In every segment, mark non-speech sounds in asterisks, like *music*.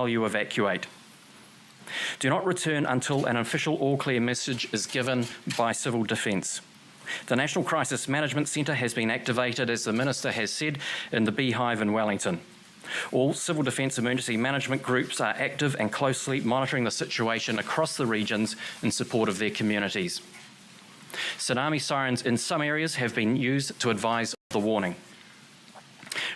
while you evacuate. Do not return until an official all clear message is given by Civil Defence. The National Crisis Management Centre has been activated, as the Minister has said, in the Beehive in Wellington. All Civil Defence emergency management groups are active and closely monitoring the situation across the regions in support of their communities. Tsunami sirens in some areas have been used to advise the warning.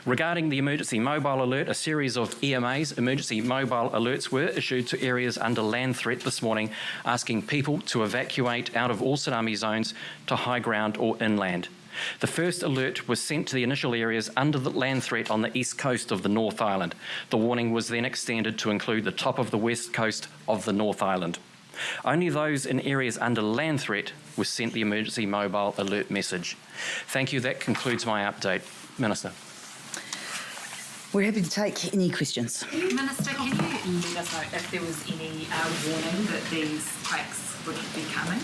Regarding the emergency mobile alert, a series of EMAs, emergency mobile alerts, were issued to areas under land threat this morning, asking people to evacuate out of all tsunami zones to high ground or inland. The first alert was sent to the initial areas under the land threat on the east coast of the North Island. The warning was then extended to include the top of the west coast of the North Island. Only those in areas under land threat were sent the emergency mobile alert message. Thank you. That concludes my update. Minister. We're happy to take any questions. Minister, can you let us know if there was any uh, warning that these quakes would be coming?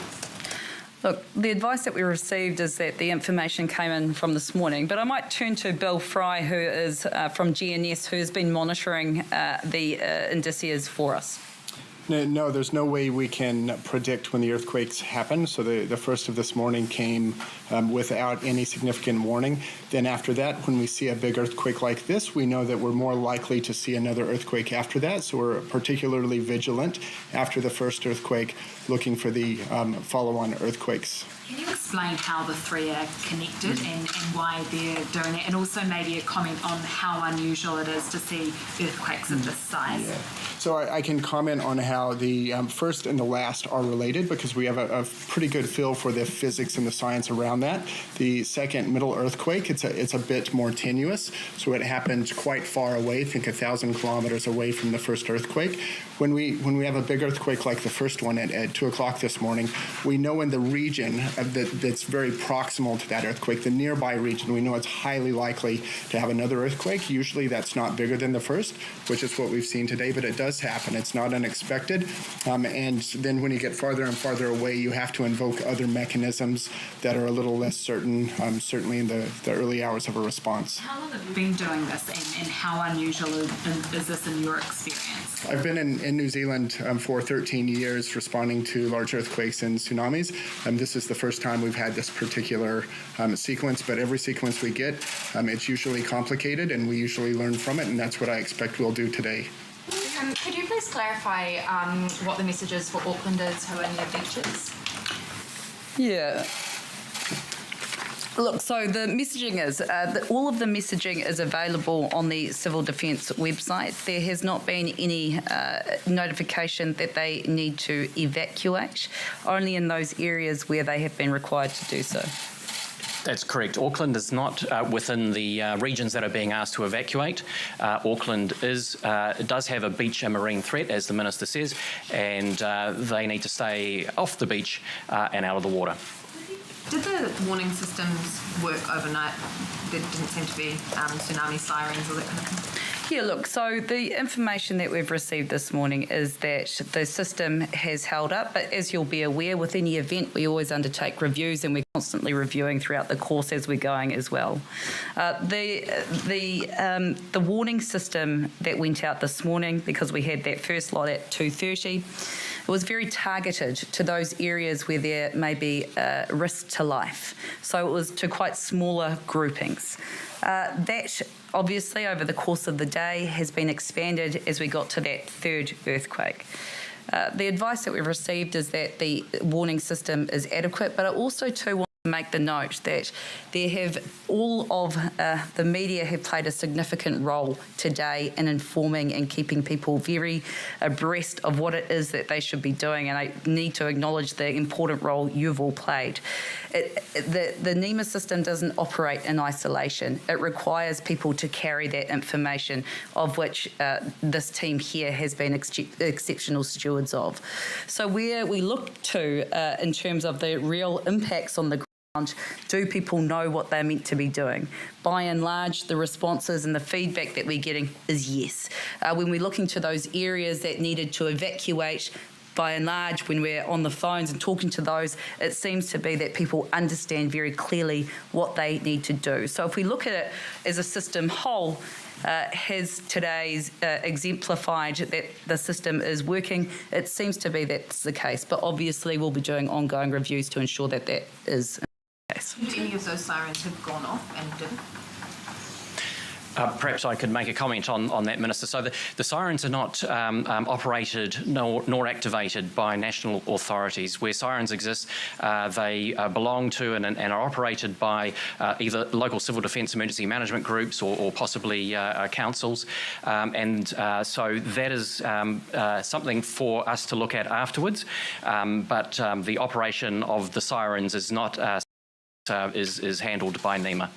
Look, the advice that we received is that the information came in from this morning, but I might turn to Bill Fry, who is uh, from GNS, who has been monitoring uh, the uh, indicias for us. No, there's no way we can predict when the earthquakes happen. So the, the first of this morning came um, without any significant warning. Then after that, when we see a big earthquake like this, we know that we're more likely to see another earthquake after that. So we're particularly vigilant after the first earthquake, looking for the um, follow-on earthquakes. Can you explain how the three are connected and, and why they're doing it? And also maybe a comment on how unusual it is to see earthquakes of this size. Yeah. So I, I, can comment on how the um, first and the last are related because we have a, a, pretty good feel for the physics and the science around that. The second middle earthquake, it's a it's a bit more tenuous, so it happened quite far away. Think a thousand kilometers away from the first earthquake. When we when we have a big earthquake like the first one at, at two o'clock this morning, we know in the region that, that's very proximal to that earthquake, the nearby region, we know it's highly likely to have another earthquake. Usually that's not bigger than the first, which is what we've seen today, but it does does happen. It's not unexpected. Um, and then when you get farther and farther away, you have to invoke other mechanisms that are a little less certain, um, certainly in the, the early hours of a response. How long have you been doing this and, and how unusual is, is, this in your experience? I've been in, in New Zealand um, for 13 years responding to large earthquakes and tsunamis. Um, this is the first time we've had this particular um, sequence, but every sequence we get, um, it's usually complicated and we usually learn from it, and that's what I expect we'll do today. Um, could you please clarify um, what the message is for Aucklanders who are near beaches? Yeah. Look, so the messaging is uh, the, all of the messaging is available on the Civil Defence website. There has not been any uh, notification that they need to evacuate, only in those areas where they have been required to do so. That's correct. Auckland is not uh, within the uh, regions that are being asked to evacuate. Uh, Auckland is uh, does have a beach and marine threat, as the minister says, and uh, they need to stay off the beach uh, and out of the water. Did the warning systems work overnight? There didn't seem to be um, tsunami sirens or that kind of thing. Yeah, look, so the information that we've received this morning is that the system has held up, but as you'll be aware, with any event, we always undertake reviews and we're constantly reviewing throughout the course as we're going as well. Uh, the the um, the warning system that went out this morning, because we had that first lot at 2.30, it was very targeted to those areas where there may be a risk to life. So it was to quite smaller groupings. Uh, that obviously over the course of the day has been expanded as we got to that third earthquake. Uh, the advice that we've received is that the warning system is adequate, but I also too make the note that there have all of uh, the media have played a significant role today in informing and keeping people very abreast of what it is that they should be doing and I need to acknowledge the important role you've all played. It, the, the NEMA system doesn't operate in isolation. It requires people to carry that information of which uh, this team here has been ex exceptional stewards of. So where we look to uh, in terms of the real impacts on the do people know what they're meant to be doing? By and large, the responses and the feedback that we're getting is yes. Uh, when we're looking to those areas that needed to evacuate, by and large, when we're on the phones and talking to those, it seems to be that people understand very clearly what they need to do. So if we look at it as a system whole, Uh, has today's uh, exemplified that the system is working? It seems to be that's the case, but obviously we'll be doing ongoing reviews to ensure that that is case. Any of those sirens have gone off and didn't? Uh, perhaps I could make a comment on, on that, Minister. So the, the sirens are not um, um, operated nor, nor activated by national authorities. Where sirens exist, uh, they uh, belong to and, and, are operated by uh, either local civil defence emergency management groups or, or possibly uh, uh, councils. Um, and so that is um, something for us to look at afterwards. Um, but um, the operation of the sirens is not Uh, is, is handled by NEMA.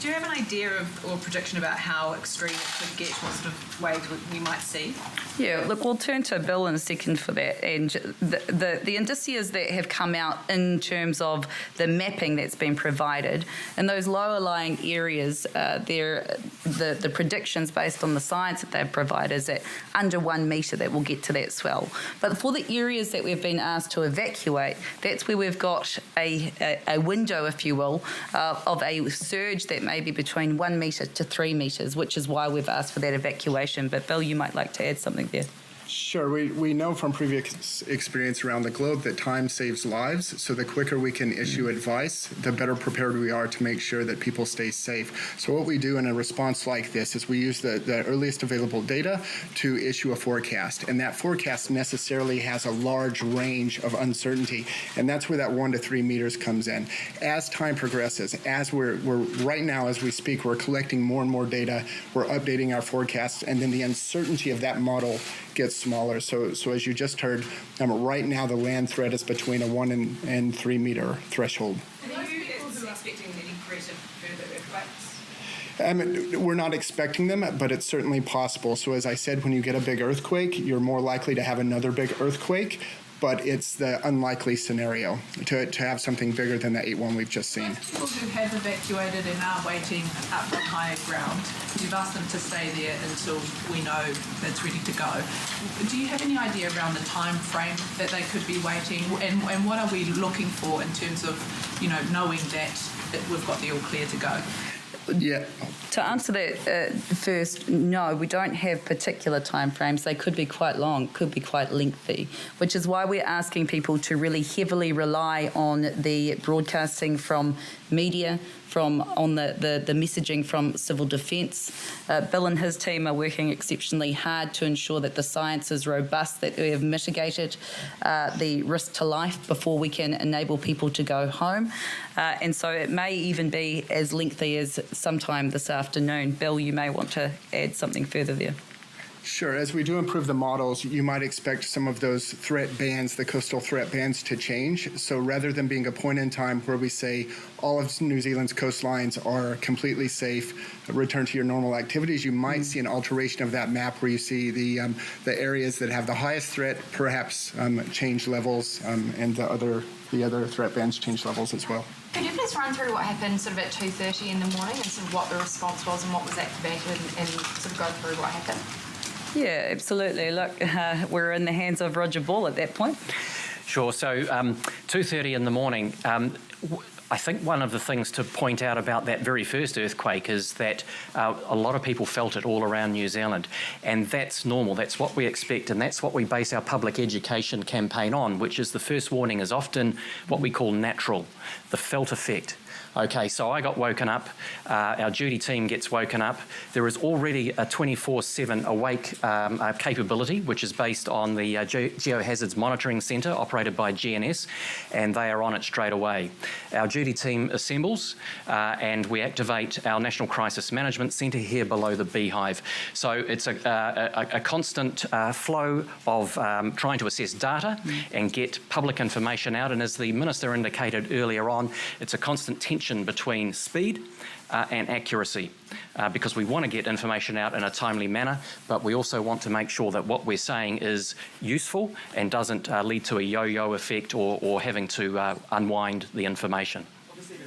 Do you have an idea of or prediction about how extreme it could get? What sort of waves we might see? Yeah, look, we'll turn to Bill in a second for that. And the, the, the indices that have come out in terms of the mapping that's been provided in those lower lying areas, uh, the, the predictions based on the science that they've provided is that under one metre that we'll get to that swell. But for the areas that we've been asked to evacuate, that's where we've got a, a, a window, if you will, uh, of a surge that may be between one metre to three metres, which is why we've asked for that evacuation. But Bill, you might like to add something there. Sure. We, we know from previous experience around the globe that time saves lives. So the quicker we can issue advice, the better prepared we are to make sure that people stay safe. So what we do in a response like this is we use the, the earliest available data to issue a forecast. And that forecast necessarily has a large range of uncertainty. And that's where that one to three meters comes in. As time progresses, as we're, we're right now, as we speak, we're collecting more and more data, we're updating our forecasts, and then the uncertainty of that model gets smaller. So, so as you just heard, um, right now the land threat is between a one and, and three meter threshold. Um, we're not expecting them, but it's certainly possible. So, as I said, when you get a big earthquake, you're more likely to have another big earthquake but it's the unlikely scenario to, to have something bigger than the 8-1 we've just seen. People who have evacuated and are waiting up on higher ground, you've asked them to stay there until we know it's ready to go. Do you have any idea around the time frame that they could be waiting and, and what are we looking for in terms of, you know, knowing that, that we've got the all clear to go? Yeah. To answer that uh, first, no, we don't have particular timeframes. They could be quite long, could be quite lengthy, which is why we're asking people to really heavily rely on the broadcasting from media, from on the, the, the messaging from civil defence. Uh, Bill and his team are working exceptionally hard to ensure that the science is robust, that we have mitigated uh, the risk to life before we can enable people to go home. Uh, and so it may even be as lengthy as sometime this afternoon. Bill, you may want to add something further there. Sure. As we do improve the models, you might expect some of those threat bands, the coastal threat bands, to change. So rather than being a point in time where we say all of New Zealand's coastlines are completely safe, return to your normal activities, you might mm. see an alteration of that map where you see the um, the areas that have the highest threat perhaps um, change levels, um, and the other the other threat bands change levels as well. Could you please run through what happened sort of at 2.30 in the morning and sort of what the response was and what was activated and, and sort of go through what happened? Yeah, absolutely. Look, *laughs* uh, we're in the hands of Roger Ball at that point. Sure. So, um, 2:30 in the morning. Um, I think one of the things to point out about that very first earthquake is that uh, a lot of people felt it all around New Zealand, and that's normal. That's what we expect, and that's what we base our public education campaign on. Which is the first warning is often what we call natural, the felt effect. Okay, so I got woken up. Uh, our duty team gets woken up. There is already a 24 7 awake um, uh, capability, which is based on the uh, Ge- Geohazards Monitoring Centre operated by GNS, and they are on it straight away. Our duty team assembles uh, and we activate our National Crisis Management Centre here below the beehive. So it's a, uh, a, a constant uh, flow of um, trying to assess data and get public information out. And as the Minister indicated earlier on, it's a constant tension tension between speed uh, and accuracy uh, because we want to get information out in a timely manner, but we also want to make sure that what we're saying is useful and doesn't uh, lead to a yo yo effect or, or having to uh, unwind the information.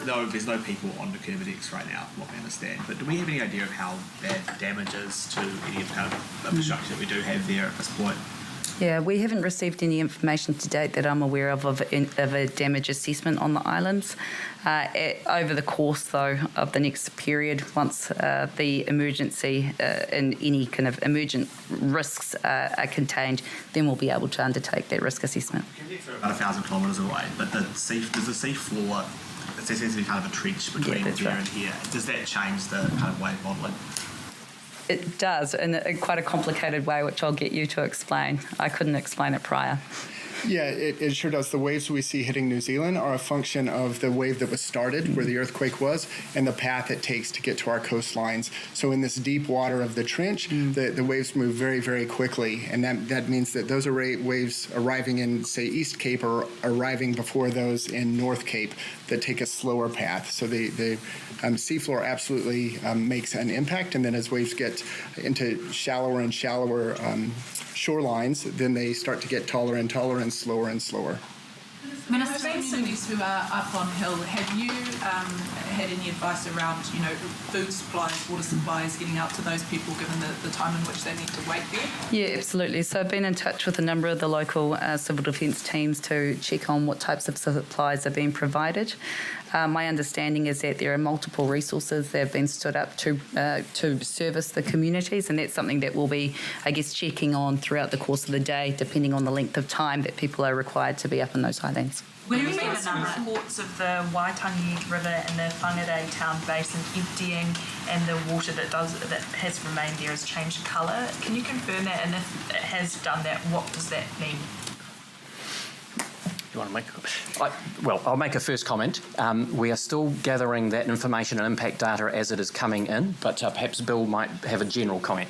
No, there's no people on the Kermadec right now, from what we understand. But do we have any idea of how bad damage is to any of the infrastructure that we do have there at this point? Yeah, we haven't received any information to date that I'm aware of of, of a damage assessment on the islands. Uh, eh, over the course, though, of the next period, once uh, the emergency uh, and any kind of emergent risks uh, are contained, then we'll be able to undertake that risk assessment. About a thousand kilometres away, but the sea, there's a sea floor. It's essentially kind of a trench between that's there right. and here. Does that change the kind of wave modelling? It does, in, a, in quite a complicated way, which I'll get you to explain. I couldn't explain it prior. Yeah, it, it sure does. The waves we see hitting New Zealand are a function of the wave that was started where the earthquake was and the path it takes to get to our coastlines. So, in this deep water of the trench, the, the waves move very, very quickly. And that, that means that those array, waves arriving in, say, East Cape are arriving before those in North Cape that take a slower path. So, the, the um, seafloor absolutely um, makes an impact. And then, as waves get into shallower and shallower um, shorelines, then they start to get taller and taller and slower and slower. Minister, main cities who are up on hill, have you um, had any advice around, you know, food supplies, water supplies, getting out to those people given the, the time in which they need to wait there? Yeah, absolutely. So I've been in touch with a number of the local uh, civil defence teams to check on what types of supplies are being provided. Uh, my understanding is that there are multiple resources that have been stood up to uh, to service the communities, and that's something that we'll be, I guess, checking on throughout the course of the day, depending on the length of time that people are required to be up in those highlands. There have been some reports of the Waitangi River and the Whangarei town basin emptying and the water that does that has remained there has changed colour. Can you confirm that? And if it has done that, what does that mean? You want to make a I, well, I'll make a first comment. Um, we are still gathering that information and impact data as it is coming in, but uh, perhaps Bill might have a general comment.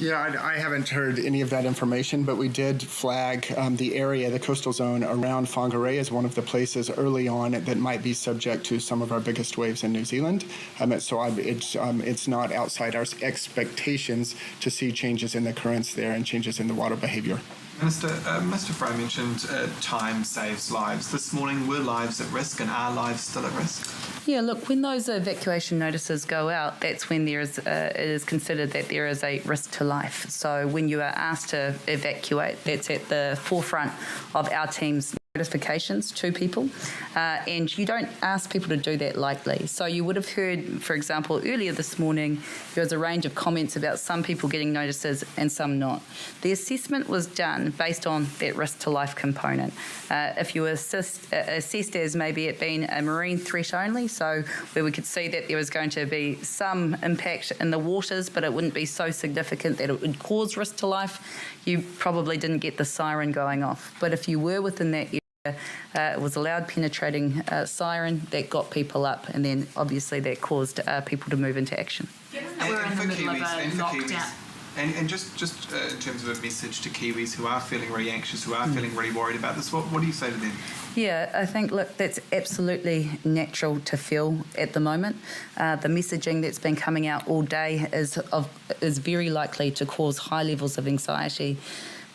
Yeah, I, I haven't heard any of that information, but we did flag um, the area, the coastal zone around Whangarei as one of the places early on that might be subject to some of our biggest waves in New Zealand. Um, so I, it's, um, it's not outside our expectations to see changes in the currents there and changes in the water behavior. Minister, uh, Mr. Fry mentioned uh, time saves lives. This morning, were lives at risk and are lives still at risk? Yeah, look, when those evacuation notices go out, that's when there is uh, it is considered that there is a risk to life. So when you are asked to evacuate, that's at the forefront of our team's notifications to people, uh, and you don't ask people to do that lightly. So you would have heard, for example, earlier this morning, there was a range of comments about some people getting notices and some not. The assessment was done based on that risk to life component. Uh, if you assist, uh, assessed as maybe it being a marine threat only, so where we could see that there was going to be some impact in the waters, but it wouldn't be so significant that it would cause risk to life, you probably didn't get the siren going off. But if you were within that uh, it was a loud penetrating uh, siren that got people up, and then obviously that caused uh, people to move into action. Given that we're in the for middle of a and lockdown. And, and just, just uh, in terms of a message to Kiwis who are feeling really anxious, who are feeling really worried about this, what, what do you say to them? Yeah, I think, look, that's absolutely natural to feel at the moment. Uh, the messaging that's been coming out all day is, of, is very likely to cause high levels of anxiety.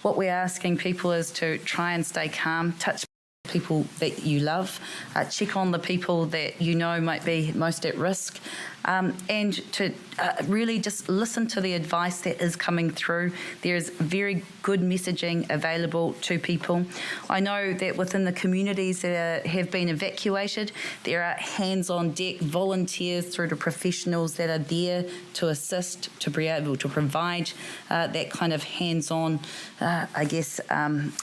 What we're asking people is to try and stay calm, touch people that you love, uh, check on the people that you know might be most at risk, um, and to uh, really just listen to the advice that is coming through. There is very good messaging available to people. I know that within the communities that are, have been evacuated, there are hands on deck volunteers through to professionals that are there to assist, to be able to provide uh, that kind of hands on, uh, I guess. Um,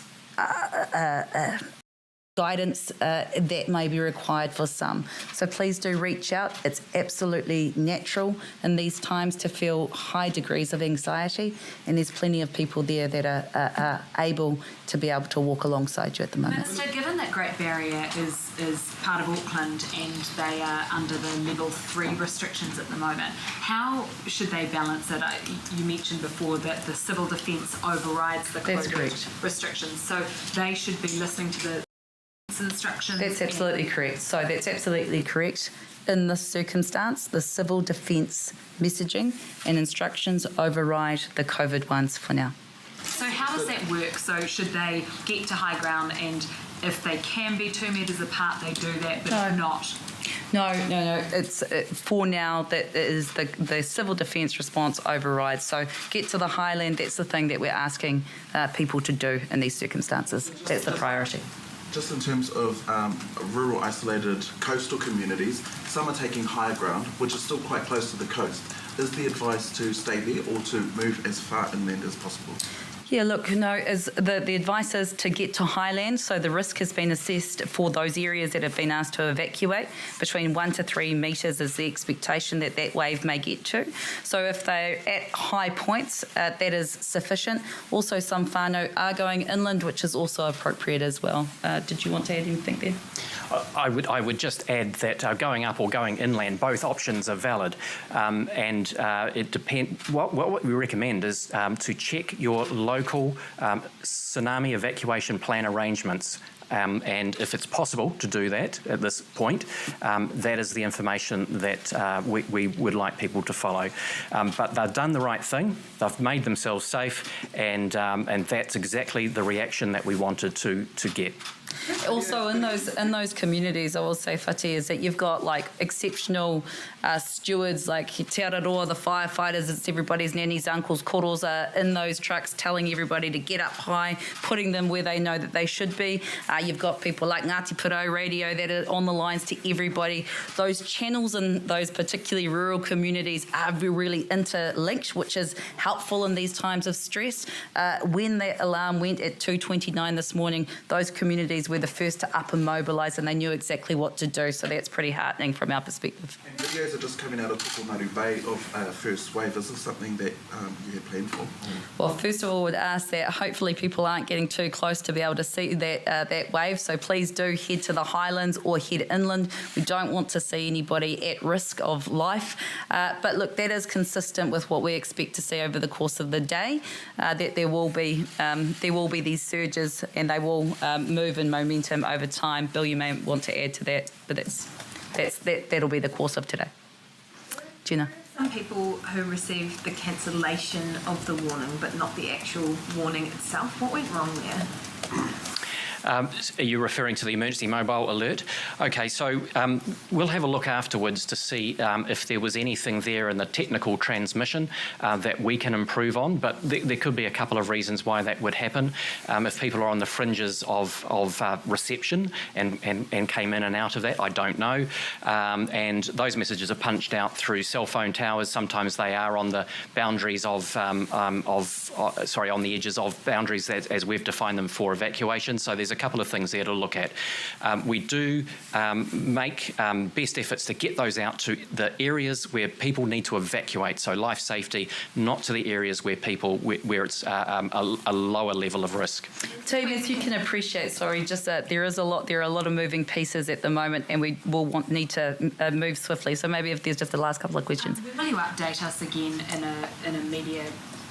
guidance uh, that may be required for some. So please do reach out. It's absolutely natural in these times to feel high degrees of anxiety, and there's plenty of people there that are, are, are able to be able to walk alongside you at the moment. Minister, given that Great Barrier is, is part of Auckland and they are under the level three restrictions at the moment, how should they balance it? You mentioned before that the civil defence overrides the COVID restrictions, so they should be listening to the instructions. That's absolutely correct. So that's absolutely correct. In this circumstance, the civil defence messaging and instructions override the COVID ones for now. So how does that work? So should they get to high ground and if they can be two metres apart, they do that, but if No. not, No, no, no. It's uh, for now that is the the civil defence response overrides. So get to the highland. That's the thing that we're asking uh, people to do in these circumstances. That's the priority. Just in terms of um, rural isolated coastal communities, some are taking higher ground, which is still quite close to the coast. Is the advice to stay there or to move as far inland as possible? Yeah, look, no, is the, the advice is to get to highland. So the risk has been assessed for those areas that have been asked to evacuate. Between one to three metres is the expectation that that wave may get to. So if they're at high points, uh, that is sufficient. Also, some whānau are going inland, which is also appropriate as well. Uh, did you want to add anything there? I would I would just add that uh, going up or going inland, both options are valid, um, and uh, it depend. What, what we recommend is um, to check your local um, tsunami evacuation plan arrangements. Um, and if it's possible to do that at this point, um, that is the information that uh, we, we, would like people to follow. Um, but they've done the right thing, they've made themselves safe, and, and that's exactly the reaction that we wanted to, to get. Also, in those in those communities, I will say, Fati, is that you've got like exceptional uh, stewards like Te Araroa, the firefighters, it's everybody's nannies, uncles, koros are in those trucks telling everybody to get up high, putting them where they know that they should be. Uh, you've got people like Ngāti Porou Radio that are on the lines to everybody. Those channels in those particularly rural communities are really interlinked, which is helpful in these times of stress. Uh, when that alarm went at 2.29 this morning, those communities were the first to up and mobilise and they knew exactly what to do. So that's pretty heartening from our perspective. And videos are just coming out of Tokomaru Bay of uh, first wave. Is this something that um, you had planned for? Well, first of all, I would ask that hopefully people aren't getting too close to be able to see that uh, that wave. So please do head to the highlands or head inland. We don't want to see anybody at risk of life. Uh, but look, that is consistent with what we expect to see over the course of the day. Uh, that there will be um, there will be these surges and they will um, move in momentum over time. Bill, you may want to add to that, but that's that's that that'll be the course of today. Gina. Some people who received the cancellation of the warning, but not the actual warning itself. What went wrong there? Um, are you referring to the emergency mobile alert? Okay, so um, we'll have a look afterwards to see um, if there was anything there in the technical transmission uh, that we can improve on, but th there could be a couple of reasons why that would happen. Um, if people are on the fringes of, of uh, reception and, and, and came in and out of that, I don't know. Um, and those messages are punched out through cell phone towers. Sometimes they are on the boundaries of, um, of uh, sorry, on the edges of boundaries as, as we've defined them for evacuation. So there's a couple of things there to look at. Um, we do um, make um, best efforts to get those out to the areas where people need to evacuate, so life safety, not to the areas where people where, where it's uh, um, a, a, lower level of risk. Team, as you can appreciate, sorry, just that there is a lot, there are a lot of moving pieces at the moment, and we will want need to uh, move swiftly. So maybe if there's just the last couple of questions. will you update us again in a in a media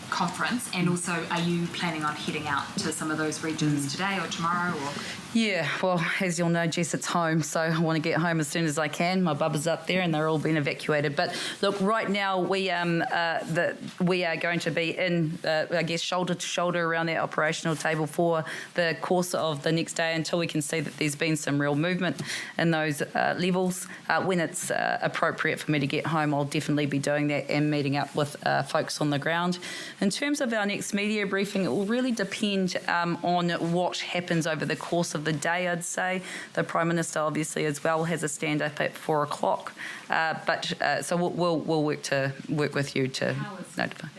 conference and also are you planning on heading out to some of those regions today or tomorrow or yeah, well, as you'll know, Jess, it's home, so I want to get home as soon as I can. My bubba's up there, and they're all being evacuated. But look, right now we um uh, the we are going to be in, uh, I guess, shoulder to shoulder around that operational table for the course of the next day until we can see that there's been some real movement in those uh, levels. Uh, when it's uh, appropriate for me to get home, I'll definitely be doing that and meeting up with uh, folks on the ground. In terms of our next media briefing, it will really depend um, on what happens over the course of the day, I'd say. The Prime Minister, obviously, as well, has a stand up at four o'clock. Uh, but uh, so we'll, we'll, we'll, work to work with you to notify.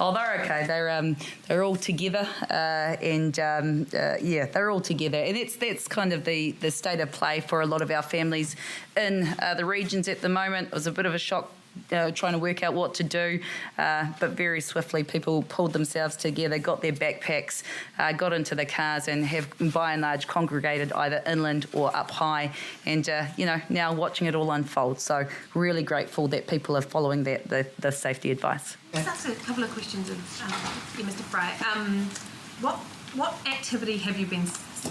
Oh, they're okay. They're um, they're all together, uh, and um, uh, yeah, they're all together, and that's that's kind of the the state of play for a lot of our families in uh, the regions at the moment. It was a bit of a shock uh, trying to work out what to do. Uh, but very swiftly, people pulled themselves together, got their backpacks, uh, got into the cars, and have by and large congregated either inland or up high. And uh, you know, now watching it all unfold. So really grateful that people are following that the, the safety advice. Just ask a couple of questions of um, Mr. Fry. Um, what what activity have you been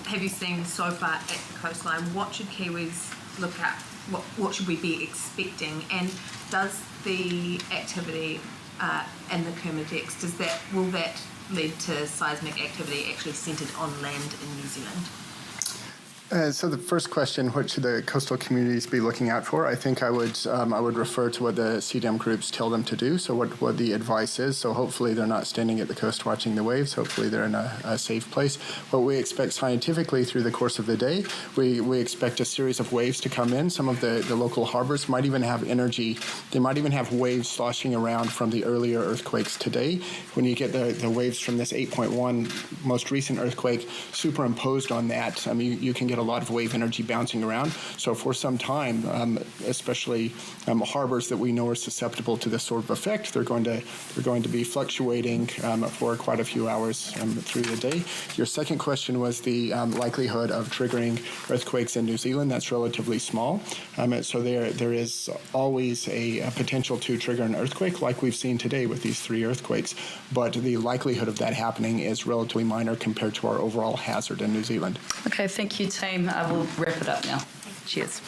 have you seen so far at the coastline? What should Kiwis look at? What what should we be expecting? And does the activity uh, and the Kermadecs, does that will that lead to seismic activity actually centred on land in New Zealand? Uh, so the first question, what should the coastal communities be looking out for? I think I would um, I would refer to what the CDM groups tell them to do. So what, what the advice is. So hopefully they're not standing at the coast watching the waves. Hopefully they're in a, a safe place. What we expect scientifically through the course of the day, we, we expect a series of waves to come in. Some of the, the local harbors might even have energy. They might even have waves sloshing around from the earlier earthquakes today. When you get the, the waves from this 8.1 most recent earthquake superimposed on that, I mean, you, you can get a lot of wave energy bouncing around. So for some time, um, especially um, harbors that we know are susceptible to this sort of effect, they're going to they're going to be fluctuating um, for quite a few hours um, through the day. Your second question was the um, likelihood of triggering earthquakes in New Zealand. That's relatively small. So there there is always a, a potential to trigger an earthquake, like we've seen today with these three earthquakes. But the likelihood of that happening is relatively minor compared to our overall hazard in New Zealand. Okay, thank you, I will wrap it up now. Cheers.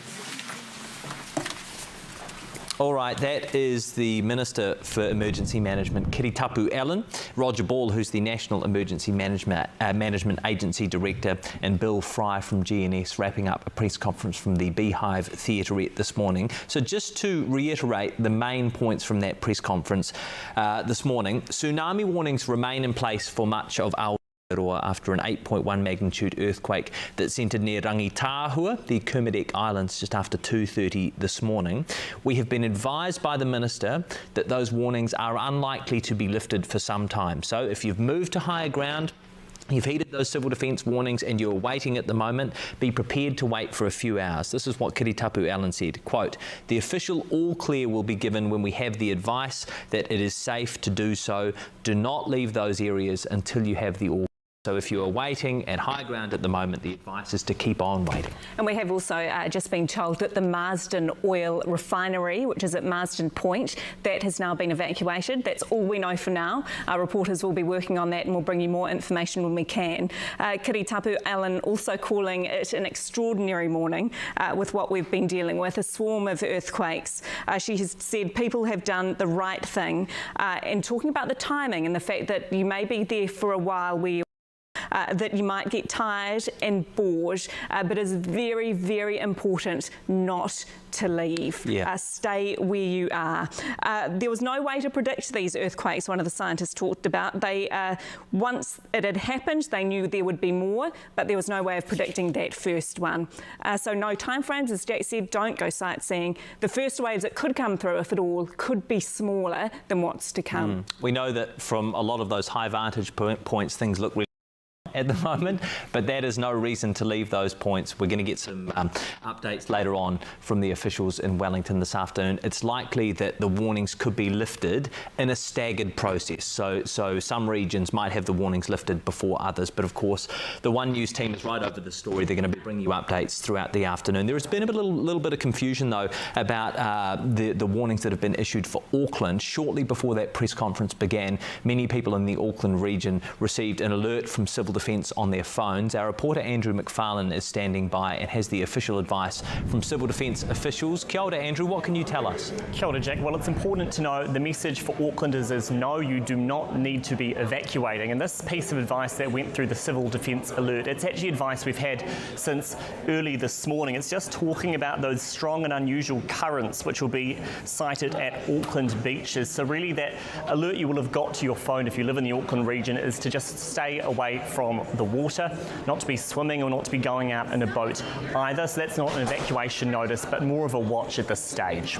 All right, that is the Minister for Emergency Management, Kiritapu Allan, Roger Ball, who's the National Emergency Management, uh, Management Agency Director, and Bill Fry from GNS wrapping up a press conference from the Beehive Theatrette this morning. So just to reiterate the main points from that press conference uh, this morning, tsunami warnings remain in place for much of our after an 8.1 magnitude earthquake that centred near Rangitahua, the Kermadec Islands, just after 2.30 this morning. We have been advised by the Minister that those warnings are unlikely to be lifted for some time. So if you've moved to higher ground, You've heeded those civil defence warnings and you're waiting at the moment. Be prepared to wait for a few hours. This is what Kiritapu Allan said. Quote, the official all clear will be given when we have the advice that it is safe to do so. Do not leave those areas until you have the all so if you are waiting at high ground at the moment, the advice is to keep on waiting. And we have also uh, just been told that the Marsden Oil Refinery, which is at Marsden Point, that has now been evacuated. That's all we know for now. Our reporters will be working on that and we'll bring you more information when we can. Uh, Kiritapu Allan also calling it an extraordinary morning uh, with what we've been dealing with, a swarm of earthquakes. Uh, she has said people have done the right thing uh, and talking about the timing and the fact that you may be there for a while where uh, that you might get tired and bored, uh, but it's very, very important not to leave. Yeah. Uh, stay where you are. Uh, there was no way to predict these earthquakes, one of the scientists talked about. They uh, Once it had happened, they knew there would be more, but there was no way of predicting that first one. Uh, so no time frames, as Jack said, don't go sightseeing. The first waves that could come through, if at all, could be smaller than what's to come. Mm. We know that from a lot of those high vantage points, things look really *laughs* at the moment, but that is no reason to leave those points. We're going to get some um, updates later on from the officials in Wellington this afternoon. It's likely that the warnings could be lifted in a staggered process. So, so some regions might have the warnings lifted before others, but of course, the One News team is right over the story. They're going to be bringing you updates throughout the afternoon. There has been a little, little bit of confusion, though, about uh, the, the warnings that have been issued for Auckland. Shortly before that press conference began, many people in the Auckland region received an alert from civil defence defence on their phones. Our reporter Andrew McFarlane is standing by and has the official advice from civil defence officials. Kia ora, Andrew, what can you tell us? Kia ora, Jack. Well, it's important to know the message for Aucklanders is no, you do not need to be evacuating. And this piece of advice that went through the civil defence alert, it's actually advice we've had since early this morning. It's just talking about those strong and unusual currents which will be sighted at Auckland beaches. So really that alert you will have got to your phone if you live in the Auckland region is to just stay away from the water, not to be swimming or not to be going out in a boat either. So that's not an evacuation notice, but more of a watch at this stage.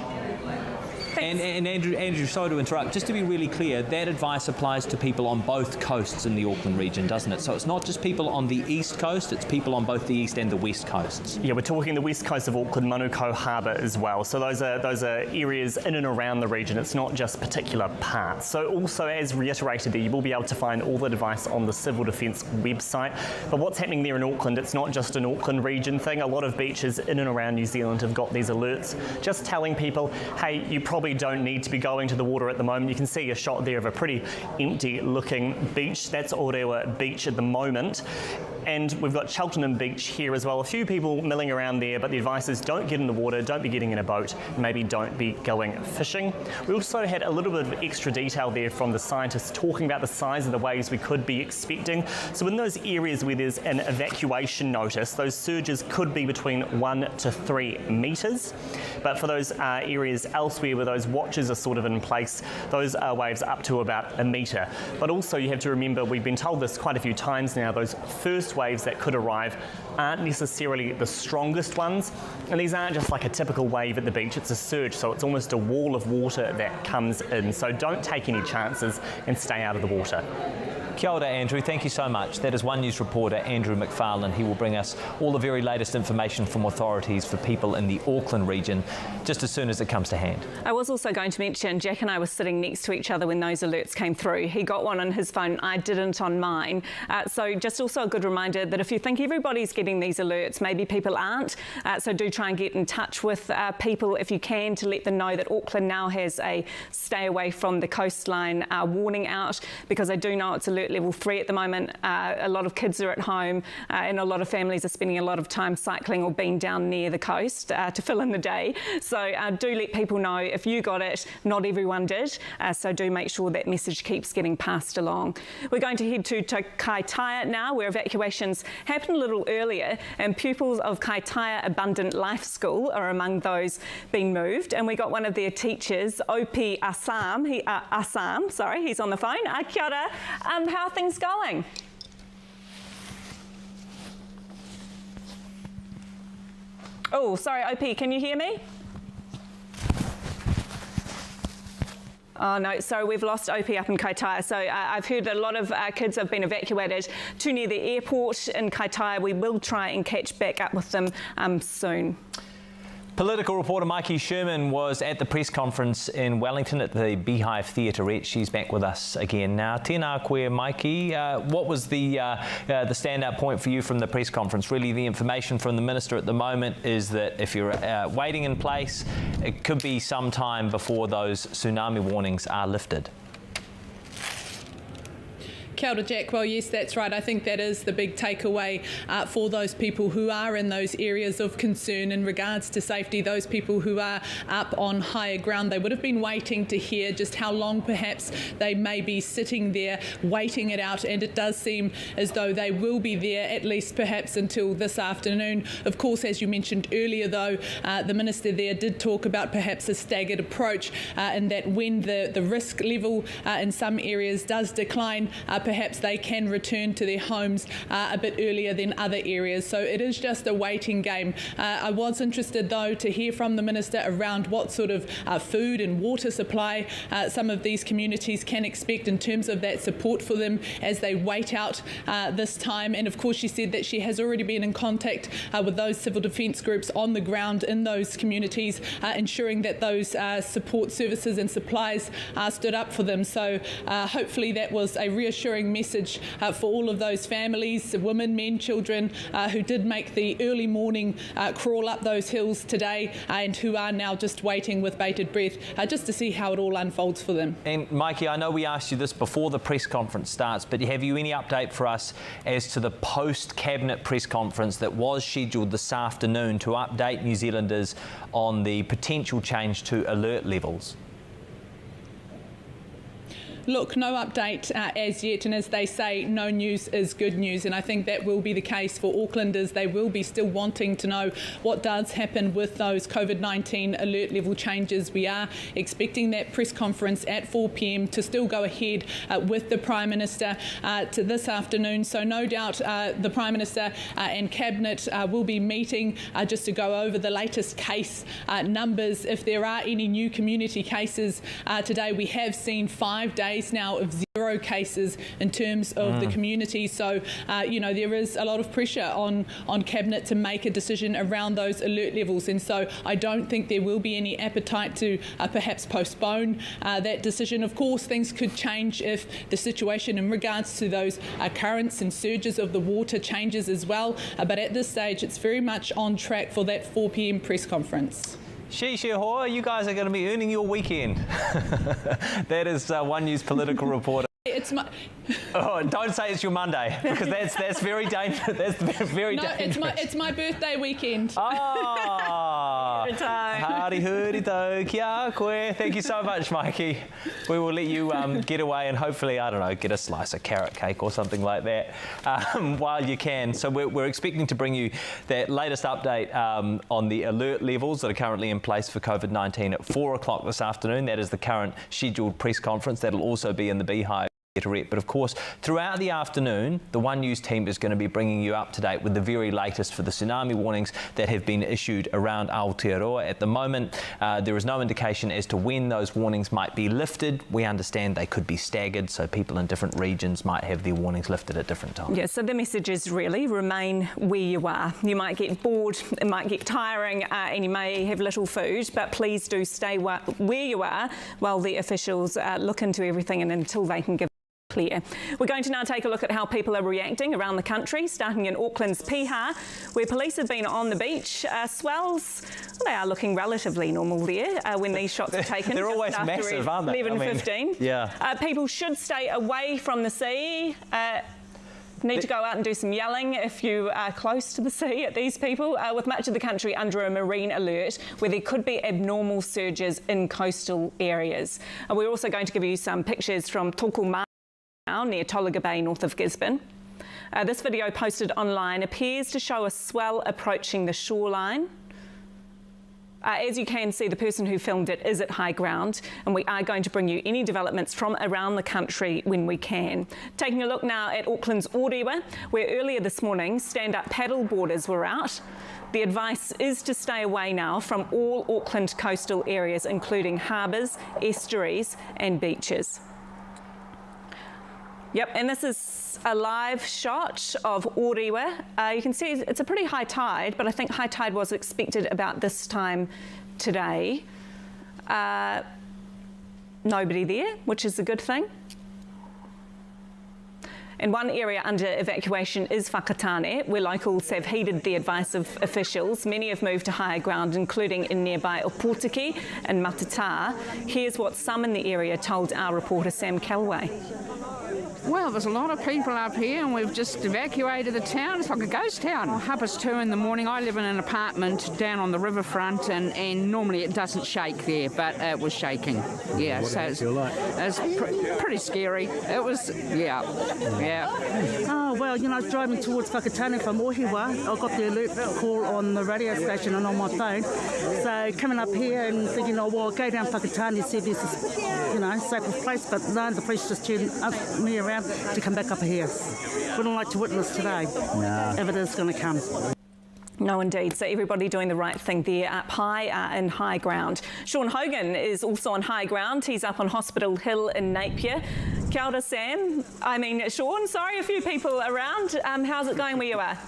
And, and, Andrew, Andrew, sorry to interrupt. Just to be really clear, that advice applies to people on both coasts in the Auckland region, doesn't it? So it's not just people on the east coast; it's people on both the east and the west coasts. Yeah, we're talking the west coast of Auckland, Manukau Harbour as well. So those are those are areas in and around the region. It's not just particular parts. So also, as reiterated there, you will be able to find all the advice on the Civil Defence website. But what's happening there in Auckland? It's not just an Auckland region thing. A lot of beaches in and around New Zealand have got these alerts, just telling people, hey, you probably probably don't need to be going to the water at the moment. You can see a shot there of a pretty empty looking beach. That's Orewa Beach at the moment. And we've got Cheltenham Beach here as well. A few people milling around there, but the advice is don't get in the water, don't be getting in a boat, maybe don't be going fishing. We also had a little bit of extra detail there from the scientists talking about the size of the waves we could be expecting. So in those areas where there's an evacuation notice, those surges could be between one to three metres. But for those uh, areas elsewhere where those watches are sort of in place, those are waves up to about a metre. But also you have to remember, we've been told this quite a few times now, those first waves that could arrive aren't necessarily the strongest ones. And these aren't just like a typical wave at the beach, it's a surge, so it's almost a wall of water that comes in. So don't take any chances and stay out of the water. Kia ora, Andrew. Thank you so much. That is One News reporter Andrew McFarlane. He will bring us all the very latest information from authorities for people in the Auckland region just as soon as it comes to hand. I was also going to mention Jack and I were sitting next to each other when those alerts came through. He got one on his phone, I didn't on mine. Uh, so just also a good reminder that if you think everybody's getting these alerts, maybe people aren't. Uh, so do try and get in touch with uh, people if you can to let them know that Auckland now has a stay away from the coastline uh, warning out because I do know it's alert level three at the moment. Uh, a lot of kids are at home uh, and a lot of families are spending a lot of time cycling or being down near the coast to fill in the day. So do let people know if you got it, not everyone did. Uh, so do make sure that message keeps getting passed along. We're going to head to, to Kaitaia now, where evacuations happened a little earlier, and pupils of Kaitaia Abundant Life School are among those being moved. And we got one of their teachers, Opi Assam, he, uh, Assam, sorry, he's on the phone. Uh, kia ora. Um, how are things going? Oh, sorry, OP, can you hear me? Oh no, so we've lost OP up in Kaitaia. So uh, I've heard that a lot of uh, kids have been evacuated to near the airport in Kaitaia. We will try and catch back up with them um, soon. Political reporter Maiki Sherman was at the press conference in Wellington at the Beehive Theatrette. She's back with us again now. Tēnā koe, Maiki. Uh, what was the, uh, uh, the standout point for you from the press conference? Really, the information from the Minister at the moment is that if you're uh, waiting in place, it could be some time before those tsunami warnings are lifted. Kia ora, Jack. Well, yes, that's right. I think that is the big takeaway uh, for those people who are in those areas of concern in regards to safety, those people who are up on higher ground. They would have been waiting to hear just how long perhaps they may be sitting there waiting it out, and it does seem as though they will be there at least perhaps until this afternoon. Of course, as you mentioned earlier, though, uh, the Minister there did talk about perhaps a staggered approach, uh, and that when the, the risk level uh, in some areas does decline, uh, perhaps they can return to their homes uh, a bit earlier than other areas. So it is just a waiting game. Uh, I was interested, though, to hear from the Minister around what sort of uh, food and water supply uh, some of these communities can expect in terms of that support for them as they wait out uh, this time. And of course, she said that she has already been in contact with those civil defence groups on the ground in those communities, ensuring that those support services and supplies are stood up for them. So hopefully that was a reassuring reassuring message uh, for all of those families, women, men, children uh, who did make the early morning uh, crawl up those hills today uh, and who are now just waiting with bated breath uh, just to see how it all unfolds for them. And Maiki, I know we asked you this before the press conference starts, but have you any update for us as to the post-cabinet press conference that was scheduled this afternoon to update New Zealanders on the potential change to alert levels? Look, no update uh, as yet, and as they say, no news is good news, and I think that will be the case for Aucklanders. They will be still wanting to know what does happen with those COVID 19 alert level changes. We are expecting that press conference at 4 pm to still go ahead uh, with the Prime Minister uh, to this afternoon, so no doubt uh, the Prime Minister uh, and Cabinet uh, will be meeting just to go over the latest case numbers. If there are any new community cases today, we have seen five days days now of zero cases in terms of mm. the community. So, uh, you know, there is a lot of pressure on, on Cabinet to make a decision around those alert levels. And so I don't think there will be any appetite to uh, perhaps postpone uh, that decision. Of course, things could change if the situation in regards to those uh, currents and surges of the water changes as well. Uh, but at this stage, it's very much on track for that 4 p.m. press conference. Shishi Hoa, you guys are going to be earning your weekend. *laughs* that is uh, One News political reporter. It's my. Oh, don't say it's your Monday *laughs* because that's that's very dangerous. *laughs* That's very no, dangerous. it's my it's my birthday weekend. Ah, Hardy hurdy do, kia koe. Thank you so much, Maiki. We will let you um, get away and hopefully, I don't know, get a slice of carrot cake or something like that um, while you can. So we're, we're, expecting to bring you that latest update um, on the alert levels that are currently in place for COVID-19 at four o'clock this afternoon. That is the current scheduled press conference. That'll also be in the Beehive. But of course, throughout the afternoon, the One News team is going to be bringing you up to date with the very latest for the tsunami warnings that have been issued around Aotearoa. At the moment, uh, there is no indication as to when those warnings might be lifted. We understand they could be staggered, so people in different regions might have their warnings lifted at different times. Yeah, so the message is really remain where you are. You might get bored, it might get tiring, uh, and you may have little food, but please do stay where you are while the officials uh, look into everything and until they can give clear. We're going to now take a look at how people are reacting around the country, starting in Auckland's Piha, where police have been on the beach. Uh, swells, well, they are looking relatively normal there uh, when these shots are *laughs* taken. They're always massive, aren't they? 11, I mean, 15. Yeah. Uh, people should stay away from the sea uh, need to go out and do some yelling if you are close to the sea at these people, uh, with much of the country under a marine alert where there could be abnormal surges in coastal areas. Uh, we're also going to give you some pictures from Tokomā near Tolaga Bay, north of Gisborne. Uh, this video posted online appears to show a swell approaching the shoreline. Uh, as you can see, the person who filmed it is at high ground, and we are going to bring you any developments from around the country when we can. Taking a look now at Auckland's Orewa, where earlier this morning stand-up paddle boarders were out. The advice is to stay away now from all Auckland coastal areas, including harbours, estuaries and beaches. Yep, and this is a live shot of Orewa. Uh, you can see it's a pretty high tide, but I think high tide was expected about this time today. Uh, nobody there, which is a good thing. And one area under evacuation is Whakatane, where locals have heeded the advice of officials. Many have moved to higher ground, including in nearby Opotiki and Matata. Here's what some in the area told our reporter Sam Kelway. Well, there's a lot of people up here, and we've just evacuated the town. It's like a ghost town. Half past two in the morning. I live in an apartment down on the riverfront, and, and normally it doesn't shake there, but it was shaking. Yeah, what so it it's, feel like? it's pr- pretty scary. It was, yeah, yeah. Oh, well, you know, I was driving towards Whakatane from Ohiwa. I got the alert call on the radio station and on my phone. So coming up here and thinking, oh, well, I'll go down Whakatane, see if this is, you know, safe place. But no, the police just turned me around to come back up here. Wouldn't like to witness today. Nah. If it is going to come. No, indeed. So everybody doing the right thing there up high uh, in high ground. Sean Hogan is also on high ground. He's up on Hospital Hill in Napier. Kia ora, Sam. I mean, Sean, sorry, a few people around. Um, how's it going where you are?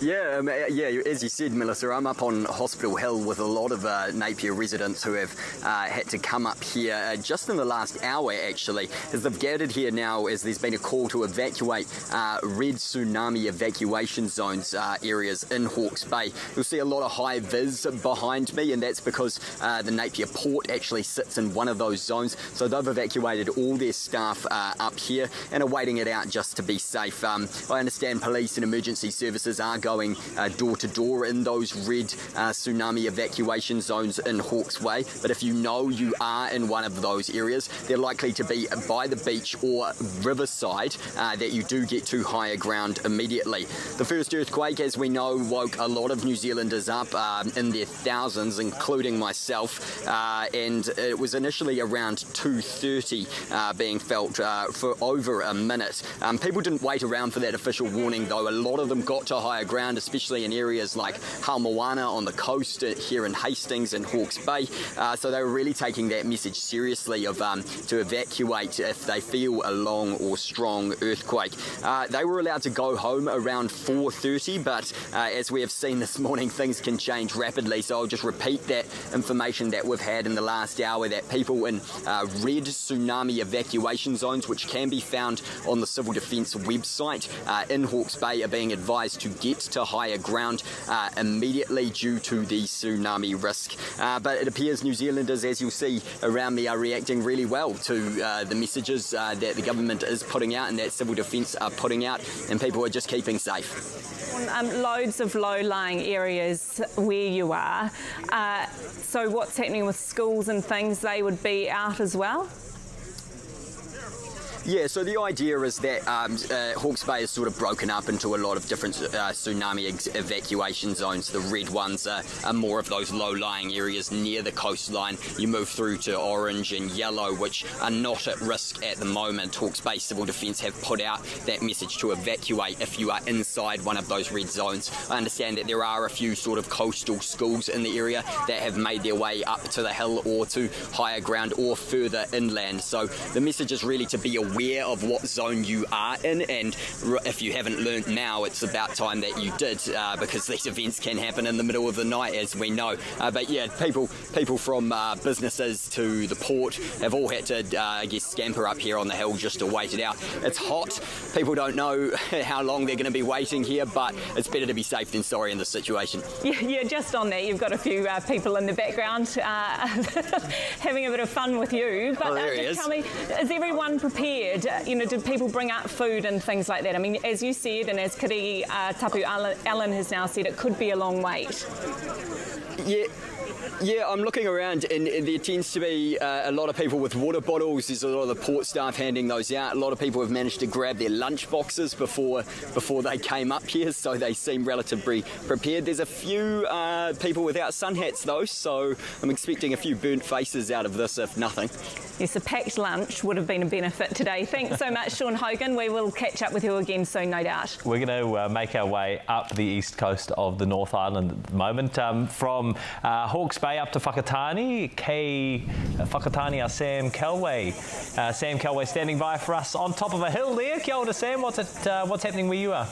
Yeah, um, yeah. As you said, Melissa, I'm up on Hospital Hill with a lot of uh, Napier residents who have uh, had to come up here uh, just in the last hour, actually, as they've gathered here now. As there's been a call to evacuate uh, red tsunami evacuation zones uh, areas in Hawke's Bay. You'll see a lot of high vis behind me, and that's because uh, the Napier port actually sits in one of those zones. So they've evacuated all their staff up here and are waiting it out just to be safe. Um, I understand police and emergency services are going uh, door to door in those red uh, tsunami evacuation zones in Hawke's Bay. But if you know you are in one of those areas, they're likely to be by the beach or riverside uh, that you do get to higher ground immediately. The first earthquake, as we know, woke a lot of New Zealanders up um, in their thousands, including myself, and it was initially around 2.30 uh, being felt for over a minute. Um, people didn't wait around for that official warning, though. A lot of them got to higher ground, especially in areas like Haumoana on the coast uh, here in Hastings and Hawke's Bay. Uh, so they were really taking that message seriously of um, to evacuate if they feel a long or strong earthquake. Uh, they were allowed to go home around 4:30, but uh, as we have seen this morning, things can change rapidly. So I'll just repeat that information that we've had in the last hour that people in uh, red tsunami evacuation zones, which can be found on the Civil Defence website uh, in Hawke's Bay, are being advised to get evacuate to higher ground uh, immediately due to the tsunami risk. Uh, but it appears New Zealanders, as you'll see around me, are reacting really well to uh, the messages uh, that the government is putting out and that civil defence are putting out, and people are just keeping safe. Um, loads of low-lying areas where you are. Uh, so what's happening with schools and things? They would be out as well. Yeah, so the idea is that um, uh, Hawke's Bay is sort of broken up into a lot of different uh, tsunami ex- evacuation zones. The red ones are, are more of those low lying areas near the coastline. You move through to orange and yellow, which are not at risk at the moment. Hawke's Bay Civil Defence have put out that message to evacuate if you are inside one of those red zones. I understand that there are a few sort of coastal schools in the area that have made their way up to the hill or to higher ground or further inland. So the message is really to be aware aware of what zone you are in, and if you haven't learned now, it's about time that you did, uh, because these events can happen in the middle of the night, as we know. Uh, but yeah, people people from uh, businesses to the port have all had to, uh, I guess, scamper up here on the hill just to wait it out. It's hot. People don't know *laughs* how long they're going to be waiting here, but it's better to be safe than sorry in this situation. Yeah, yeah just on that, you've got a few uh, people in the background uh, *laughs* having a bit of fun with you. But oh, there just is. tell me, is everyone prepared? You know, did people bring up food and things like that? I mean, as you said, and as Kiri uh, Tapu Allan has now said, it could be a long wait. Yeah. Yeah, I'm looking around, and, and there tends to be uh, a lot of people with water bottles. There's a lot of the port staff handing those out. A lot of people have managed to grab their lunch boxes before before they came up here, so they seem relatively prepared. There's a few uh, people without sun hats though, so I'm expecting a few burnt faces out of this, if nothing. Yes, a packed lunch would have been a benefit today. Thanks so much, Sean Hogan. We will catch up with you again soon, no doubt. We're going to uh, make our way up the east coast of the North Island at the moment, um, from uh, Bay up to Whakatane. K uh, Whakatane are Sam Kelway. Uh, Sam Kelway standing by for us on top of a hill there. Kia ora, Sam. What's, it, uh, what's happening where you are?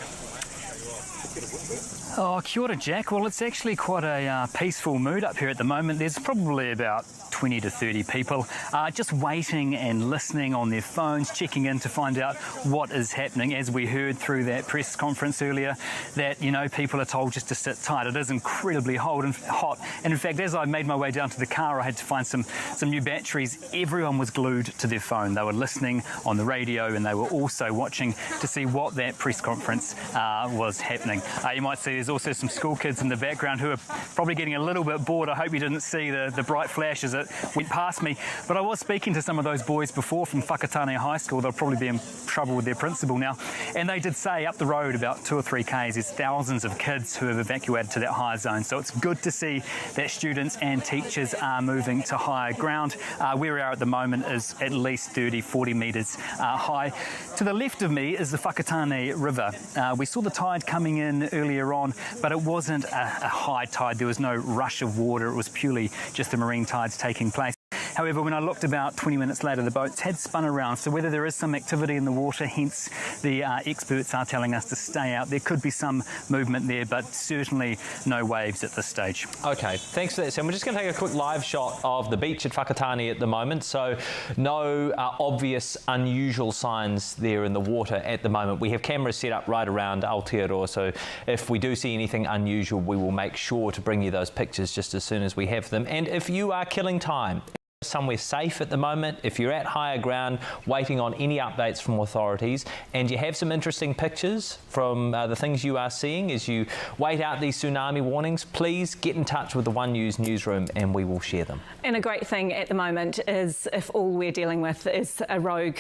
Oh, kia ora, Jack. Well, it's actually quite a uh, peaceful mood up here at the moment. There's probably about 20 to 30 people uh, just waiting and listening on their phones, checking in to find out what is happening. As we heard through that press conference earlier, that, you know, people are told just to sit tight. It is incredibly hot and hot. And in fact, as I made my way down to the car, I had to find some, some new batteries. Everyone was glued to their phone. They were listening on the radio and they were also watching to see what that press conference uh, was happening. Uh, you might see there's also some school kids in the background who are probably getting a little bit bored. I hope you didn't see the, the bright flashes that went past me. But I was speaking to some of those boys before from Whakatane High School. They'll probably be in trouble with their principal now. And they did say up the road, about two or three Ks, there's thousands of kids who have evacuated to that higher zone. So it's good to see that students and teachers are moving to higher ground. Uh, where we are at the moment is at least 30, 40 metres uh, high. To the left of me is the Whakatane River. Uh, we saw the tide coming in earlier on, but it wasn't a, a high tide. There was no rush of water. It was purely just the marine tides taking place. However, when I looked about 20 minutes later, the boats had spun around. So whether there is some activity in the water, hence the uh, experts are telling us to stay out. There could be some movement there, but certainly no waves at this stage. Okay, thanks for that, Sam. We're just going to take a quick live shot of the beach at Whakatane at the moment. So no uh, obvious unusual signs there in the water at the moment. We have cameras set up right around Aotearoa, so if we do see anything unusual, we will make sure to bring you those pictures just as soon as we have them. And if you are killing time, somewhere safe at the moment, if you're at higher ground waiting on any updates from authorities and you have some interesting pictures from uh, the things you are seeing as you wait out these tsunami warnings, please get in touch with the One News newsroom and we will share them. And a great thing at the moment is if all we're dealing with is a rogue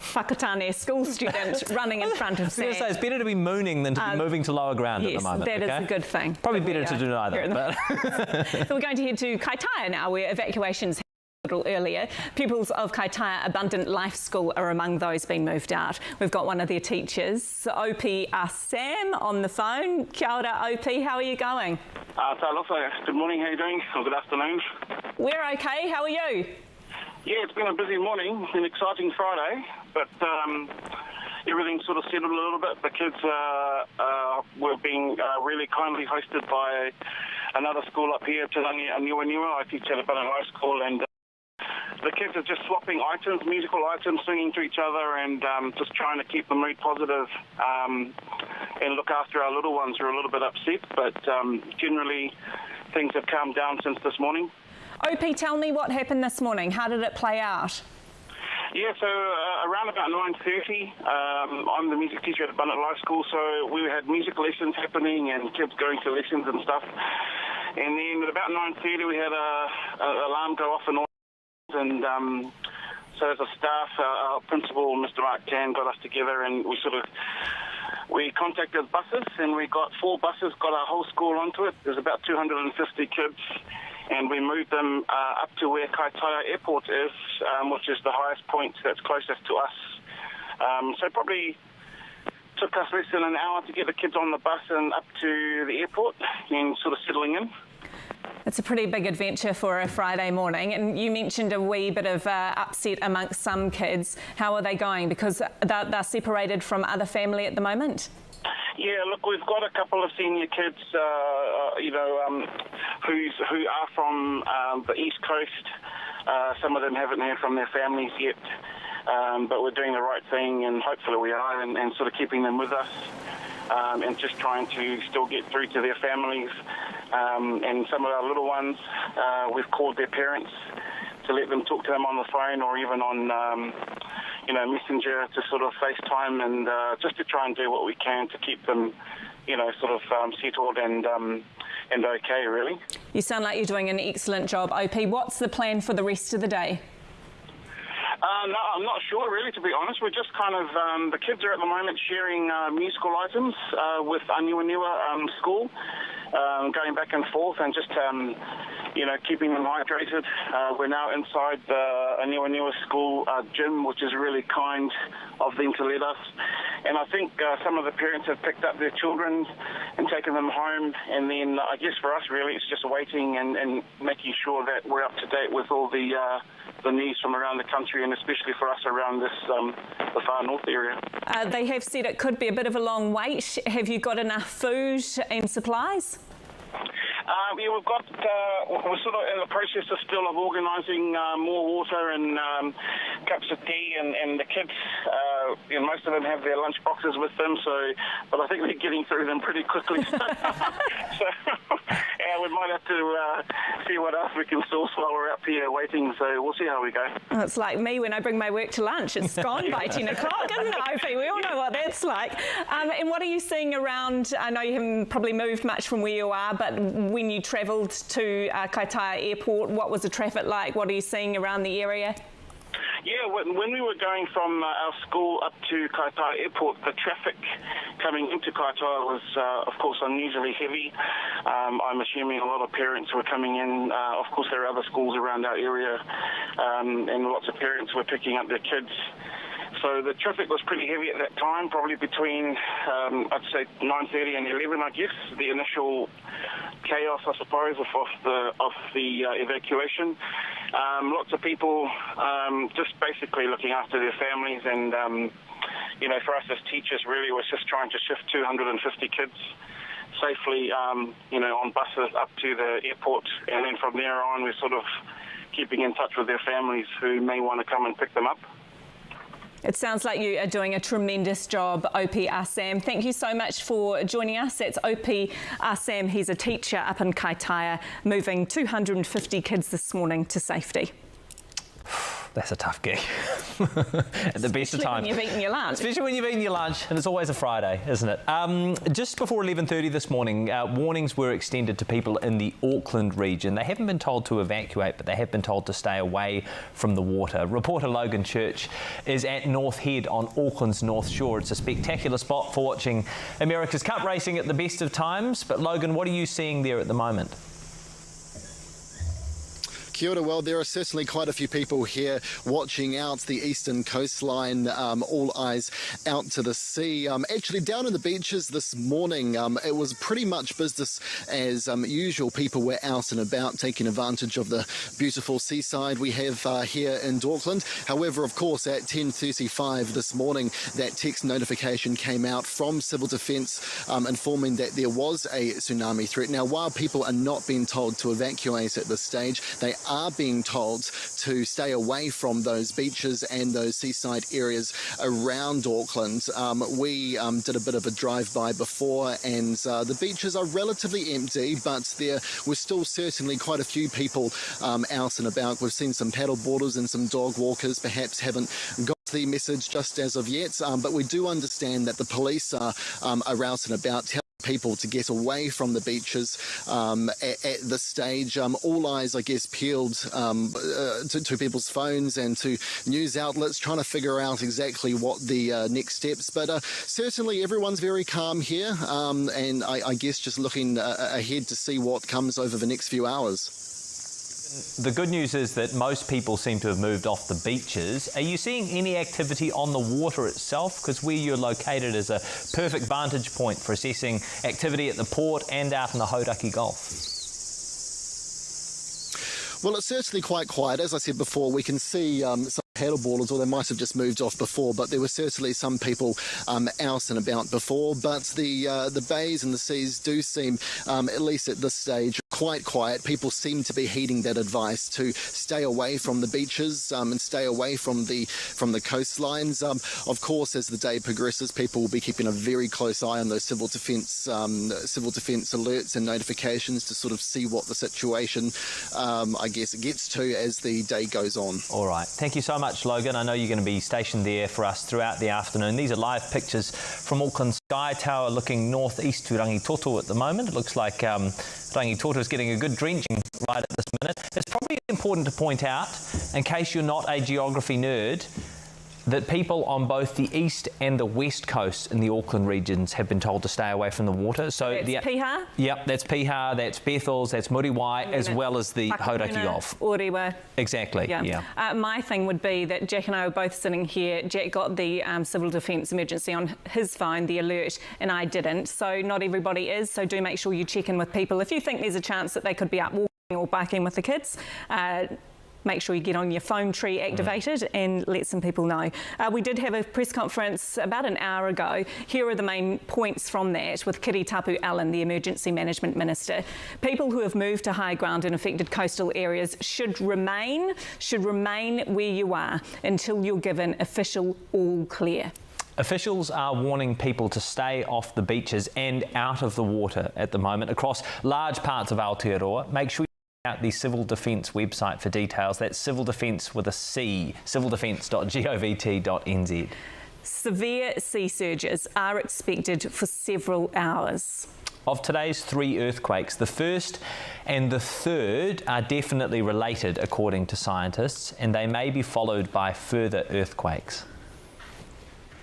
Whakatane school student *laughs* running in front of Sam. I was say, it's better to be mooning than to be Um, moving to lower ground yes, at the moment. that is okay? a good thing. Probably better to do neither. But *laughs* *laughs* so we're going to head to Kaitaia now, where evacuations earlier. Pupils of Kaitaia Abundant Life School are among those being moved out. We've got one of their teachers, OP Sam, on the phone. Kia ora, OP, how are you going? Uh, good morning, how are you doing? Or good afternoon. We're okay, how are you? Yeah, it's been a busy morning, an exciting Friday, but um, everything's sort of settled a little bit. The kids uh, uh, were being uh, really kindly hosted by another school up here, Te Rangi Aniwaniwa. I teach at a High School, and uh, the kids are just swapping items, musical items, singing to each other, and um, just trying to keep the mood positive. Um, and look after our little ones who are a little bit upset. But um, generally, things have calmed down since this morning. OP, tell me what happened this morning. How did it play out? Yeah, so uh, around about 9.30, um, I'm the music teacher at Abundant Life School, so we had music lessons happening and kids going to lessons and stuff. And then at about 9.30, we had a, a alarm go off and all, and um, so as a staff, uh, our principal, Mr. Mark Tan, got us together and we sort of we contacted buses and we got four buses, got our whole school onto it. There's about 250 kids and we moved them uh, up to where Kaitaia Airport is, um, which is the highest point that's closest to us. Um, so probably took us less than an hour to get the kids on the bus and up to the airport and sort of settling in. It's a pretty big adventure for a Friday morning. And you mentioned a wee bit of uh, upset amongst some kids. How are they going? Because they're, they're separated from other family at the moment. Yeah, look, we've got a couple of senior kids, uh, uh, you know, um, who's who are from um, the east coast. Uh, some of them haven't heard from their families yet, um, but we're doing the right thing, and hopefully we are, and, and sort of keeping them with us, um, and just trying to still get through to their families. Um, and some of our little ones, uh, we've called their parents to let them talk to them on the phone or even on um, you know, Messenger to sort of FaceTime and uh, just to try and do what we can to keep them, you know, sort of um, settled and um, and okay, really. You sound like you're doing an excellent job, OP. What's the plan for the rest of the day? Uh, no, I'm not sure really, to be honest. We're just kind of, um, the kids are at the moment sharing uh, musical items uh, with Aniwaniwa um, School, um, going back and forth and just, um, you know, keeping them hydrated. Uh, we're now inside the Aniwaniwa School uh, gym, which is really kind of them to let us. And I think uh, some of the parents have picked up their children and taken them home. And then I guess for us, really, it's just waiting and, and making sure that we're up to date with all the the needs from around the country and especially for us around this um, the far north area. Uh, they have said it could be a bit of a long wait. Have you got enough food and supplies? Uh, yeah, we've got, uh, we're sort of in the process of still of organising uh, more water and um, cups of tea, and, and the kids, uh, you know, most of them have their lunch boxes with them, so, but I think they're getting through them pretty quickly. *laughs* so, *laughs* yeah, we might have to uh, see what else we can source while we're up here waiting, so we'll see how we go. It's like me when I bring my work to lunch. It's gone by 10 o'clock, isn't it, OP? We all know what that's like. Um, and what are you seeing around? I know you haven't probably moved much from where you are, but when you travelled to uh, Kaitaia Airport, what was the traffic like? What are you seeing around the area? Yeah, when we were going from uh, our school up to Kaitaia Airport, the traffic coming into Kaitaia was, uh, of course, unusually heavy. Um, I'm assuming a lot of parents were coming in. Uh, of course, there are other schools around our area, um, and lots of parents were picking up their kids. So the traffic was pretty heavy at that time, probably between, um, I'd say, 9.30 and 11, I guess, the initial chaos, I suppose, of, of the, of the uh, evacuation. Um, lots of people um, just basically looking after their families and, um, you know, for us as teachers, really was just trying to shift 250 kids safely, um, you know, on buses up to the airport. And then from there on, we're sort of keeping in touch with their families who may want to come and pick them up. It sounds like you are doing a tremendous job, OP Assam. Thank you so much for joining us. It's OP Assam. He's a teacher up in Kaitaia, moving 250 kids this morning to safety. That's a tough gig. *laughs* At the best of times. when you've eaten your lunch. Especially when you've eaten your lunch, and it's always a Friday, isn't it? Um, just before 11.30 this morning, uh, warnings were extended to people in the Auckland region. They haven't been told to evacuate, but they have been told to stay away from the water. Reporter Logan Church is at North Head on Auckland's North Shore. It's a spectacular spot for watching America's Cup racing at the best of times. But Logan, what are you seeing there at the moment? Kia ora. Well, there are certainly quite a few people here watching out the eastern coastline, um, all eyes out to the sea. Um, actually, down in the beaches this morning, um, it was pretty much business as um, usual. People were out and about taking advantage of the beautiful seaside we have uh, here in Auckland. However, of course, at 10.35 this morning, that text notification came out from Civil Defence um, informing that there was a tsunami threat. Now, while people are not being told to evacuate at this stage, they are being told to stay away from those beaches and those seaside areas around Auckland. Um, we um, did a bit of a drive-by before and uh, the beaches are relatively empty, but there were still certainly quite a few people um, out and about. We've seen some paddle boarders and some dog walkers perhaps haven't got the message just as of yet, um, but we do understand that the police are, um, are out and about people to get away from the beaches um, at, at, this stage. Um, all eyes, I guess, peeled um, uh, to, to, people's phones and to news outlets trying to figure out exactly what the uh, next steps. But uh, certainly everyone's very calm here, um, and I, I, guess just looking uh, ahead to see what comes over the next few hours. The good news is that most people seem to have moved off the beaches. Are you seeing any activity on the water itself? Because where you're located is a perfect vantage point for assessing activity at the port and out in the Hauraki Gulf. Well, it's certainly quite quiet. As I said before, we can see um, some paddleboarders, or they might have just moved off before, but there were certainly some people um, out and about before. But the uh, the bays and the seas do seem, um, at least at this stage, quite quiet. People seem to be heeding that advice to stay away from the beaches um, and stay away from the from the coastlines. Um, of course, as the day progresses, people will be keeping a very close eye on those civil defence um, civil defence alerts and notifications to sort of see what the situation, um, I guess, gets to as the day goes on. All right. Thank you so much, Logan. I know you're going to be stationed there for us throughout the afternoon. These are live pictures from Auckland Sky Tower looking northeast to Rangitoto at the moment. It looks like um, Rangitoto is getting a good drenching right at this minute. It's probably important to point out, in case you're not a geography nerd, that people on both the east and the west coast in the Auckland regions have been told to stay away from the water. So that's the, Piha? Yep, that's Piha, that's Bethells, that's Muriwai, as well as the Hauraki Gulf. Orewa. Exactly, yeah. yeah. Uh, my thing would be that Jack and I were both sitting here. Jack got the um, civil defence emergency on his phone, the alert, and I didn't. So not everybody is, so do make sure you check in with people. If you think there's a chance that they could be out walking or biking with the kids, uh, make sure you get on your phone tree activated mm. and let some people know. Uh, we did have a press conference about an hour ago. Here are the main points from that with Kiritapu Allen, the Emergency Management Minister. People who have moved to high ground in affected coastal areas should remain, should remain where you are until you're given official all clear. Officials are warning people to stay off the beaches and out of the water at the moment across large parts of Aotearoa. Make sure out the Civil Defence website for details. That's Civil Defence with a C, civildefence.govt.nz. Severe sea surges are expected for several hours. Of today's three earthquakes, the first and the third are definitely related, according to scientists, and they may be followed by further earthquakes.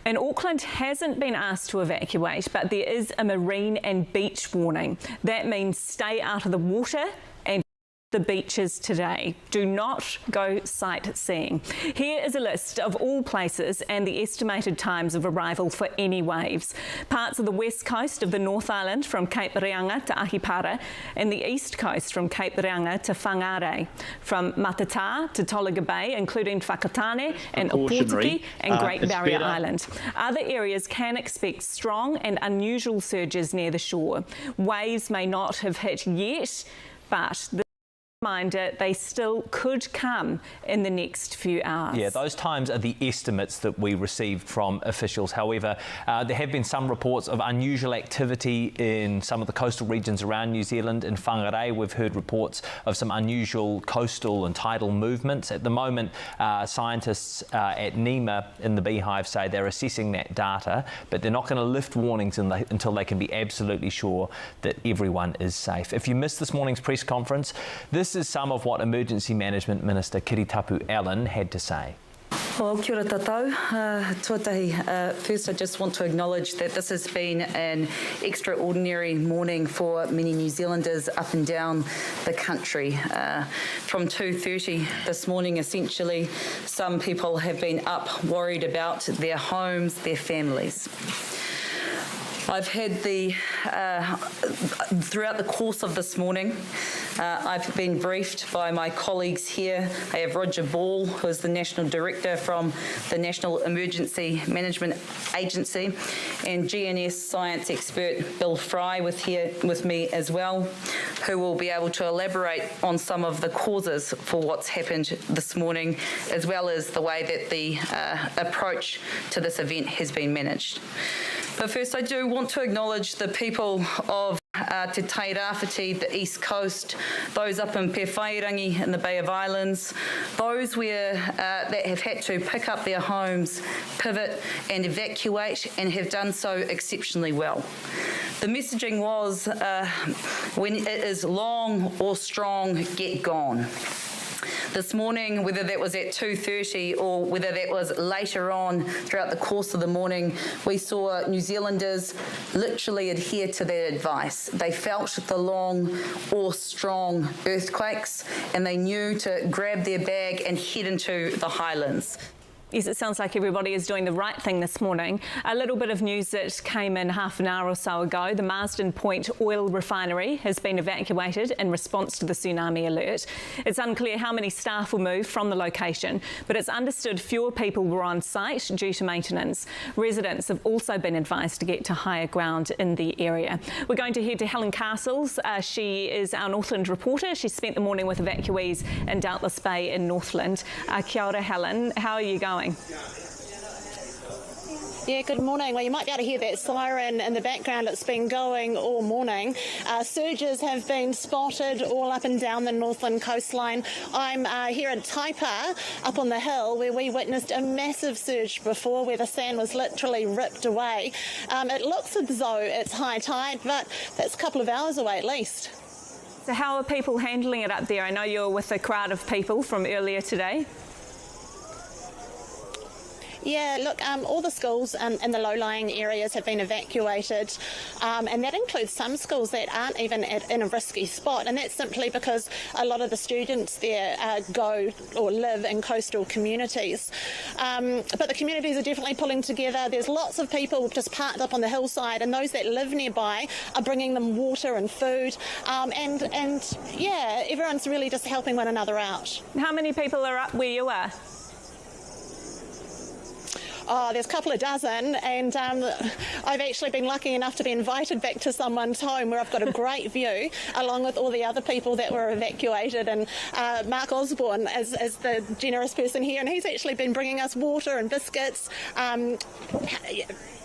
And Auckland hasn't been asked to evacuate, but there is a marine and beach warning. That means stay out of the water the beaches today. Do not go sightseeing. Here is a list of all places and the estimated times of arrival for any waves. Parts of the west coast of the North Island from Cape Reinga to Ahipara and the east coast from Cape Reinga to Whangarei. From Matata to Tolaga Bay, including Whakatane and Opotiki and uh, Great Barrier better. Island. Other areas can expect strong and unusual surges near the shore. Waves may not have hit yet, but the reminder they still could come in the next few hours. Yeah, those times are the estimates that we received from officials. However, uh, there have been some reports of unusual activity in some of the coastal regions around New Zealand. In Whangarei, we've heard reports of some unusual coastal and tidal movements. At the moment, uh, scientists uh, at NEMA in the Beehive say they're assessing that data, but they're not going to lift warnings the, until they can be absolutely sure that everyone is safe. If you missed this morning's press conference, this this is some of what Emergency Management Minister Kiritapu Allen had to say. Well, kia ora tatau. Uh, uh, first I just want to acknowledge that this has been an extraordinary morning for many New Zealanders up and down the country. Uh, from 2.30 this morning, essentially, some people have been up worried about their homes, their families. I've had the, uh, throughout the course of this morning, uh, I've been briefed by my colleagues here. I have Roger Ball, who is the National Director from the National Emergency Management Agency, and GNS science expert Bill Fry with here with me as well, who will be able to elaborate on some of the causes for what's happened this morning, as well as the way that the uh, approach to this event has been managed. But first, I do want to acknowledge the people of uh, Te Tairāwhiti, the East Coast, those up in Pewhairangi in the Bay of Islands, those where uh, that have had to pick up their homes, pivot and evacuate and have done so exceptionally well. The messaging was uh, when it is long or strong, get gone this morning, whether that was at 2.30 or whether that was later on throughout the course of the morning, we saw New Zealanders literally adhere to that advice. They felt the long or strong earthquakes and they knew to grab their bag and head into the highlands. Yes, it sounds like everybody is doing the right thing this morning. A little bit of news that came in half an hour or so ago. The Marsden Point oil refinery has been evacuated in response to the tsunami alert. It's unclear how many staff were moved from the location, but it's understood fewer people were on site due to maintenance. Residents have also been advised to get to higher ground in the area. We're going to head to Helen Castles. Uh, she is our Northland reporter. She spent the morning with evacuees in Doubtless Bay in Northland. Uh, kia ora, Helen. How are you going? Going? Yeah, good morning. Well, you might be able to hear that siren in the background. It's been going all morning. Uh, surges have been spotted all up and down the Northland coastline. I'm uh, here at Taipa, up on the hill, where we witnessed a massive surge before, where the sand was literally ripped away. Um, it looks as though it's high tide, but that's a couple of hours away at least. So, how are people handling it up there? I know you're with a crowd of people from earlier today. Yeah, look, um, all the schools um, in the low-lying areas have been evacuated, um, and that includes some schools that aren't even at, in a risky spot, and that's simply because a lot of the students there uh, go or live in coastal communities. Um, but the communities are definitely pulling together. There's lots of people just parked up on the hillside, and those that live nearby are bringing them water and food, um, and and yeah, everyone's really just helping one another out. How many people are up where you are? Oh, there's a couple of dozen, and um, I've actually been lucky enough to be invited back to someone's home where I've got a great *laughs* view, along with all the other people that were evacuated. And uh, Mark Osborne is, is, the generous person here, and he's actually been bringing us water and biscuits. Um,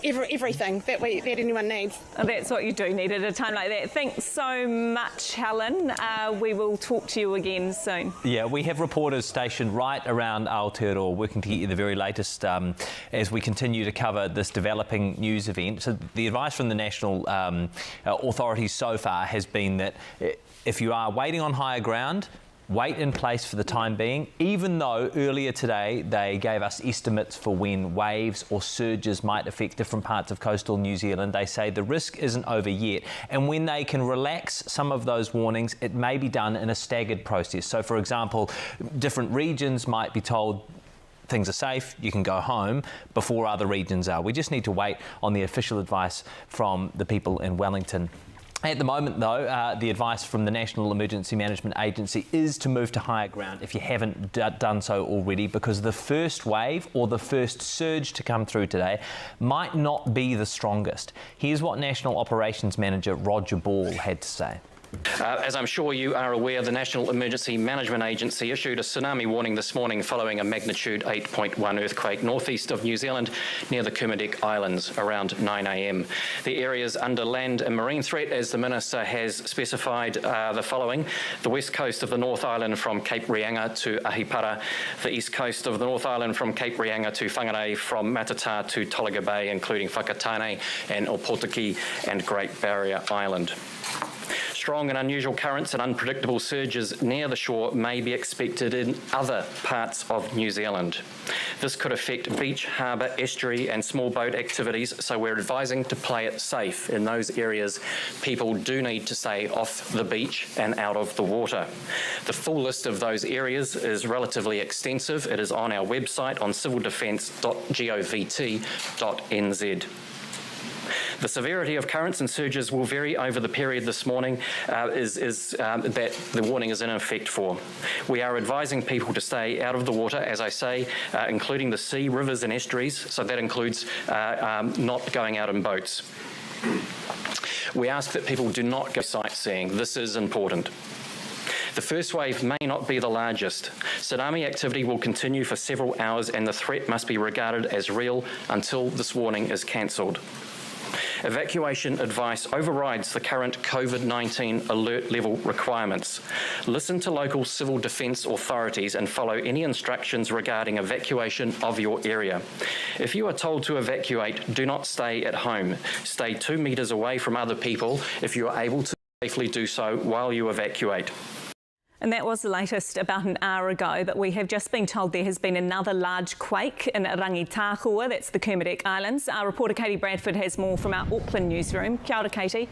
every, everything that we that anyone needs. That's what you do need at a time like that. Thanks so much, Helen. Uh, we will talk to you again soon. Yeah, we have reporters stationed right around Aotearoa working to get you the very latest um, as we continue to cover this developing news event. So the advice from the national um, authorities so far has been that if you are waiting on higher ground, wait in place for the time being, even though earlier today they gave us estimates for when waves or surges might affect different parts of coastal New Zealand. They say the risk isn't over yet. And when they can relax some of those warnings, it may be done in a staggered process. So, for example, different regions might be told things are safe, you can go home before other regions are. We just need to wait on the official advice from the people in Wellington. At the moment, though, uh, the advice from the National Emergency Management Agency is to move to higher ground if you haven't done so already, because the first wave or the first surge to come through today might not be the strongest. Here's what National Operations Manager Roger Ball had to say. Uh, as I'm sure you are aware, the National Emergency Management Agency issued a tsunami warning this morning following a magnitude 8.1 earthquake northeast of New Zealand near the Kermadec Islands around 9am. The areas under land and marine threat, as the Minister has specified, are the following. The west coast of the North Island from Cape Reinga to Ahipara, the east coast of the North Island from Cape Reinga to Whangarei, from Matata to Tolaga Bay, including Whakatane and Opotiki and Great Barrier Island. Strong and unusual currents and unpredictable surges near the shore may be expected in other parts of New Zealand. This could affect beach, harbour, estuary and small boat activities, so we're advising to play it safe in those areas. People do need to stay off the beach and out of the water. The full list of those areas is relatively extensive. It is on our website on civildefence.govt.nz. The severity of currents and surges will vary over the period this morning uh, is, is um, that the warning is in effect for. We are advising people to stay out of the water, as I say, uh, including the sea, rivers and estuaries, so that includes uh, um, not going out in boats. We ask that people do not go sightseeing. This is important. The first wave may not be the largest. Tsunami activity will continue for several hours and the threat must be regarded as real until this warning is cancelled. Evacuation advice overrides the current COVID 19 alert level requirements. Listen to local civil defence authorities and follow any instructions regarding evacuation of your area. If you are told to evacuate, do not stay at home. Stay two metres away from other people if you are able to safely do so while you evacuate. And that was the latest about an hour ago, but we have just been told there has been another large quake in Rangitahua, that's the Kermadec Islands. Our reporter Katie Bradford has more from our Auckland newsroom. Kia ora, Katie.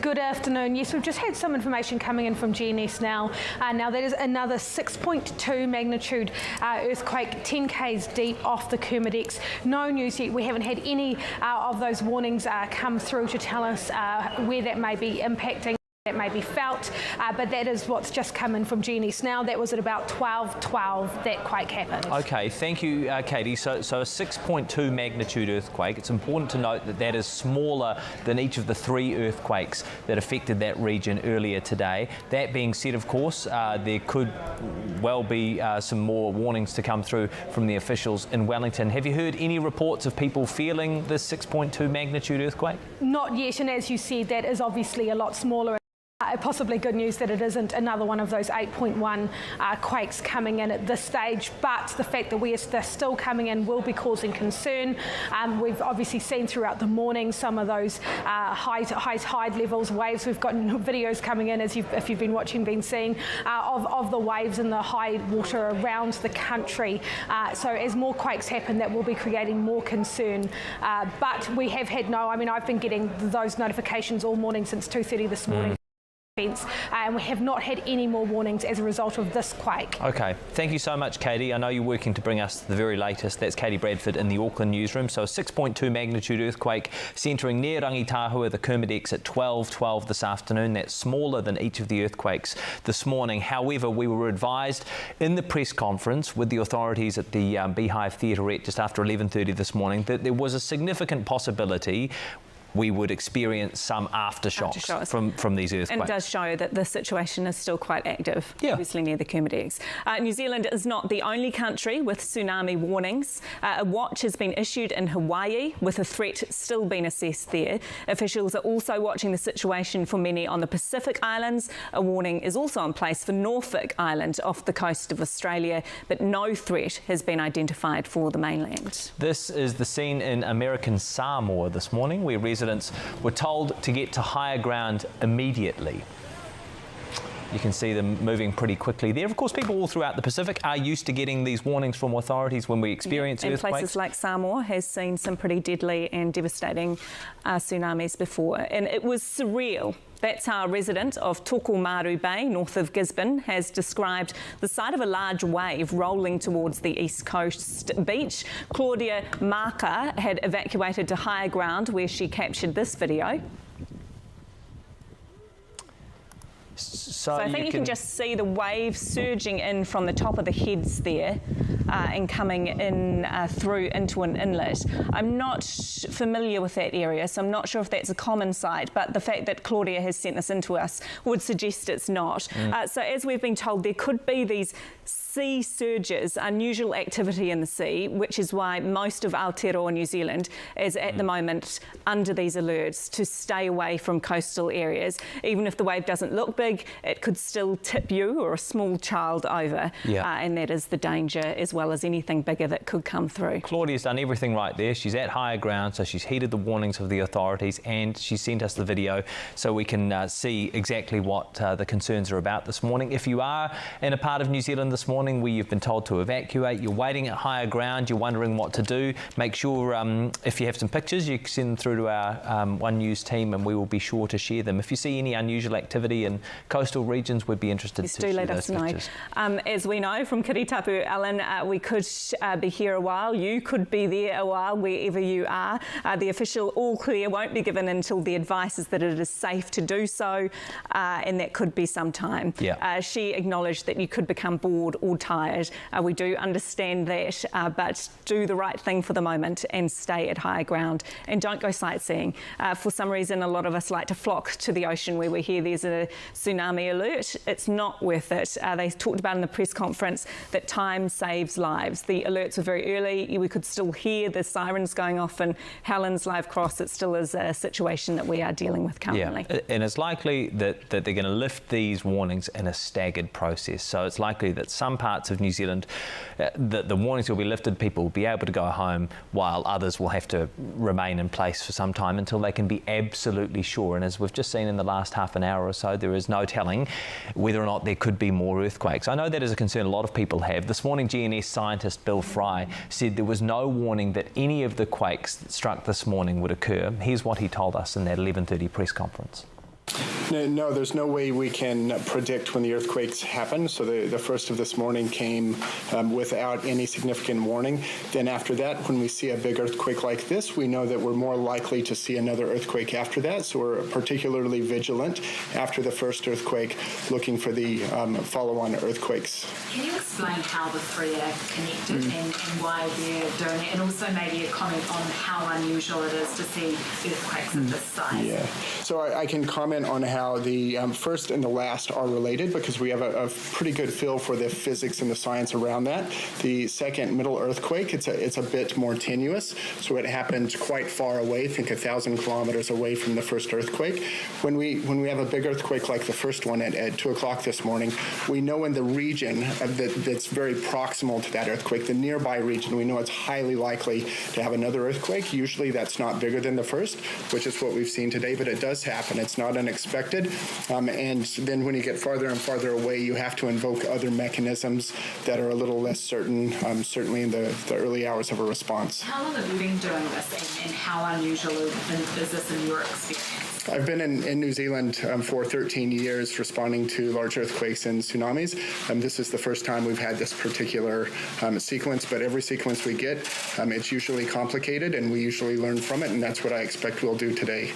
Good afternoon. Yes, we've just had some information coming in from GNS now. Uh, now, that is another 6.2 magnitude uh, earthquake 10 k's deep off the Kermadecs. No news yet. We haven't had any uh, of those warnings uh, come through to tell us uh, where that may be impacting that may be felt, uh, but that is what's just come in from GNS now. That was at about 12.12 that quake happened. Okay, thank you, uh, Katie. So, so a 6.2 magnitude earthquake. It's important to note that that is smaller than each of the three earthquakes that affected that region earlier today. That being said, of course, uh, there could well be uh, some more warnings to come through from the officials in Wellington. Have you heard any reports of people feeling this 6.2 magnitude earthquake? Not yet, and as you said, that is obviously a lot smaller. Uh, possibly good news that it isn't another one of those 8.1 uh, quakes coming in at this stage, but the fact that we are they're still coming in will be causing concern. Um, we've obviously seen throughout the morning some of those uh, high, high tide levels, waves. We've got *laughs* videos coming in, as you've, if you've been watching, been seeing, uh, of, of the waves and the high water around the country. Uh, so as more quakes happen, that will be creating more concern. Uh, but we have had no, I mean, I've been getting those notifications all morning since 2.30 this morning. Mm and we have not had any more warnings as a result of this quake. Okay, thank you so much, Katie. I know you're working to bring us the very latest. That's Katie Bradford in the Auckland newsroom. So, a 6.2 magnitude earthquake centering near Rangitahua, the Kermadecs, at 12:12 this afternoon. That's smaller than each of the earthquakes this morning. However, we were advised in the press conference with the authorities at the um, Beehive Theatrette just after 11:30 this morning that there was a significant possibility we would experience some aftershocks, aftershocks, From, from these earthquakes. And it does show that the situation is still quite active, yeah. obviously near the Kermadecs. Uh, New Zealand is not the only country with tsunami warnings. Uh, a watch has been issued in Hawaii with a threat still being assessed there. Officials are also watching the situation for many on the Pacific Islands. A warning is also in place for Norfolk Island off the coast of Australia, but no threat has been identified for the mainland. This is the scene in American Samoa this morning where residents were told to get to higher ground immediately. You can see them moving pretty quickly there. Of course, people all throughout the Pacific are used to getting these warnings from authorities when we experience yeah, and earthquakes. places like Samoa has seen some pretty deadly and devastating uh, tsunamis before. And it was surreal that's how a resident of Tokomaru Bay, north of Gisborne, has described the sight of a large wave rolling towards the east coast beach. Claudia Marker had evacuated to higher ground where she captured this video. So, so I think you, you can... can... just see the waves surging in from the top of the heads there uh, and coming in uh, through into an inlet. I'm not familiar with that area, so I'm not sure if that's a common sight, but the fact that Claudia has sent this into us would suggest it's not. Mm. Uh, so as we've been told, there could be these sea surges, unusual activity in the sea, which is why most of Aotearoa New Zealand is at mm. the moment under these alerts to stay away from coastal areas. Even if the wave doesn't look big, it could still tip you or a small child over, yeah. uh, and that is the danger as well as anything bigger that could come through. Claudia's done everything right there. She's at higher ground, so she's heeded the warnings of the authorities, and she sent us the video so we can uh, see exactly what uh, the concerns are about this morning. If you are in a part of New Zealand this morning, morning where you've been told to evacuate, you're waiting at higher ground, you're wondering what to do, make sure um, if you have some pictures, you send them through to our um, One News team and we will be sure to share them. If you see any unusual activity in coastal regions, we'd be interested yes, to do let those us know. Um, as we know from Kiritapu Allen, uh, we could uh, be here a while. You could be there a while, wherever you are. Uh, the official all clear won't be given until the advice is that it is safe to do so, uh, and that could be some time. Yeah. Uh, she acknowledged that you could become bored or tired. Uh, we do understand that, uh, but do the right thing for the moment and stay at higher ground and don't go sightseeing. for some reason, a lot of us like to flock to the ocean where we hear there's a tsunami alert. It's not worth it. they talked about in the press conference that time saves lives. The alerts were very early. We could still hear the sirens going off in Helens Live Cross. It still is a situation that we are dealing with currently. Yeah, and it's likely that, that they're going to lift these warnings in a staggered process. So it's likely that some parts of New Zealand, uh, the, the warnings will be lifted, people will be able to go home, while others will have to remain in place for some time until they can be absolutely sure. And as we've just seen in the last half an hour or so, there is no telling whether or not there could be more earthquakes. I know that is a concern a lot of people have. This morning, GNS scientist Bill Fry said there was no warning that any of the quakes that struck this morning would occur. Here's what he told us in that 11:30 press conference. No, no, there's no way we can predict when the earthquakes happen. So the, the first of this morning came um, without any significant warning. Then after that, when we see a big earthquake like this, we know that we're more likely to see another earthquake after that. So we're particularly vigilant after the first earthquake, looking for the um, follow-on earthquakes. Can you explain how the three are connected mm. and, and, why they're doing it? And also maybe a comment on how unusual it is to see earthquakes mm. of this size. Yeah. So I, I can comment on how how the um, first and the last are related because we have a, a, pretty good feel for the physics and the science around that. The second middle earthquake, it's a, it's a bit more tenuous, so it happened quite far away, think a thousand kilometers away from the first earthquake. When we when we have a big earthquake like the first one at, at two o'clock this morning, we know in the region that, that's very proximal to that earthquake, the nearby region, we know it's highly likely to have another earthquake. Usually that's not bigger than the first, which is what we've seen today, but it does happen. It's not unexpected Um, and then when you get farther and farther away, you have to invoke other mechanisms that are a little less certain, um, certainly in the, the early hours of a response. How long have you been doing this and, and how unusual is this in your experience? I've been in, in New Zealand um, for 13 years responding to large earthquakes and tsunamis. Um, this is the first time we've had this particular um, sequence, but every sequence we get, um, it's usually complicated and we usually learn from it, and that's what I expect we'll do today.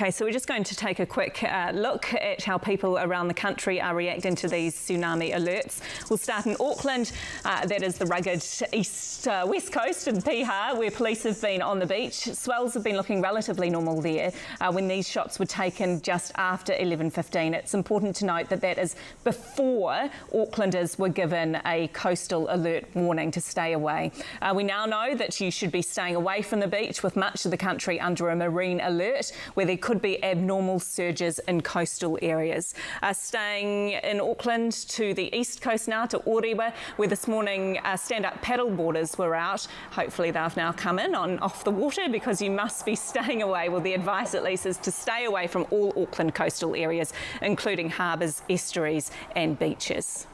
Okay, so we're just going to take a quick uh, look at how people around the country are reacting to these tsunami alerts. We'll start in Auckland, uh, that is the rugged east uh, west coast in Piha, where police have been on the beach. Swells have been looking relatively normal there uh, when these shots were taken just after 11:15. It's important to note that that is before Aucklanders were given a coastal alert warning to stay away. Uh, we now know that you should be staying away from the beach, with much of the country under a marine alert, where there could be abnormal surges in coastal areas. Uh, staying in Auckland to the east coast now to Orewa, where this morning uh, stand-up paddle boarders were out. Hopefully they've now come in on off the water because you must be *laughs* staying away. Well, the advice at least is to stay away from all Auckland coastal areas, including harbours, estuaries and beaches.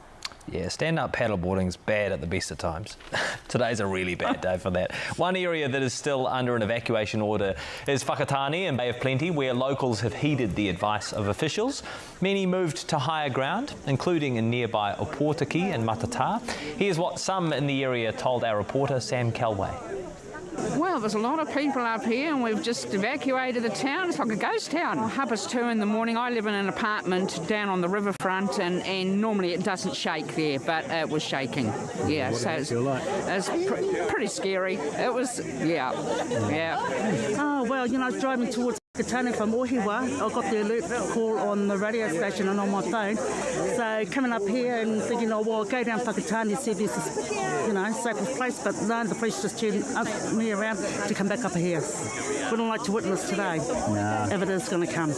Yeah, stand-up paddleboarding's bad at the best of times. *laughs* Today's a really bad day for that. One area that is still under an evacuation order is Whakatane and Bay of Plenty, where locals have heeded the advice of officials. Many moved to higher ground, including in nearby Opotiki and Matata. Here's what some in the area told our reporter Sam Kelway. Well, there's a lot of people up here, and we've just evacuated the town. It's like a ghost town. Half past two in the morning. I live in an apartment down on the riverfront, and, and normally it doesn't shake there, but it was shaking. Yeah, what so it's, feel like? it's pr- pretty scary. It was, yeah, yeah. Hmm. Oh well, you know, driving towards Katana from Ohiwa. I got the alert call on the radio station and on my phone. So coming up here and thinking, oh well, go down Whakatane, see if this is, you know, safest place. But no, the police just turned me around to come back up here. Wouldn't like to witness today no. is going to come.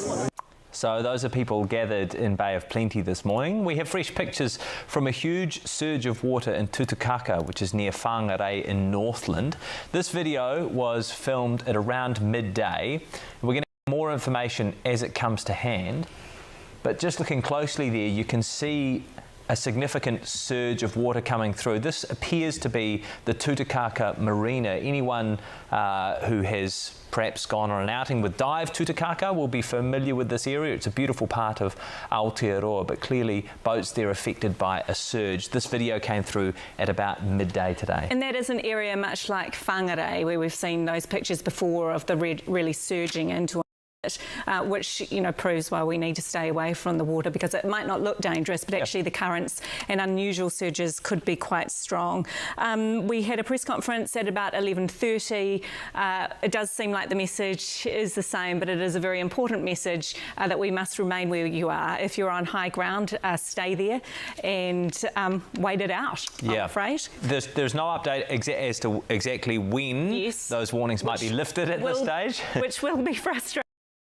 So those are people gathered in Bay of Plenty this morning. We have fresh pictures from a huge surge of water in Tutukaka, which is near Whangarei in Northland. This video was filmed at around midday. We're going more information as it comes to hand. But just looking closely there, you can see a significant surge of water coming through. This appears to be the Tutukaka Marina. Anyone uh, who has perhaps gone on an outing with Dive Tutukaka will be familiar with this area. It's a beautiful part of Aotearoa, but clearly boats there affected by a surge. This video came through at about midday today. And that is an area much like Whangarei, where we've seen those pictures before of the red really surging into uh, which you know proves why we need to stay away from the water because it might not look dangerous, but actually the currents and unusual surges could be quite strong. Um, we had a press conference at about 11:30. Uh, it does seem like the message is the same, but it is a very important message uh, that we must remain where you are. If you're on high ground, uh, stay there and um, wait it out. Yeah. I'm afraid. There's, there's no update exa- as to exactly when yes. those warnings might be lifted at will, this stage. *laughs* which will be *laughs* frustrating.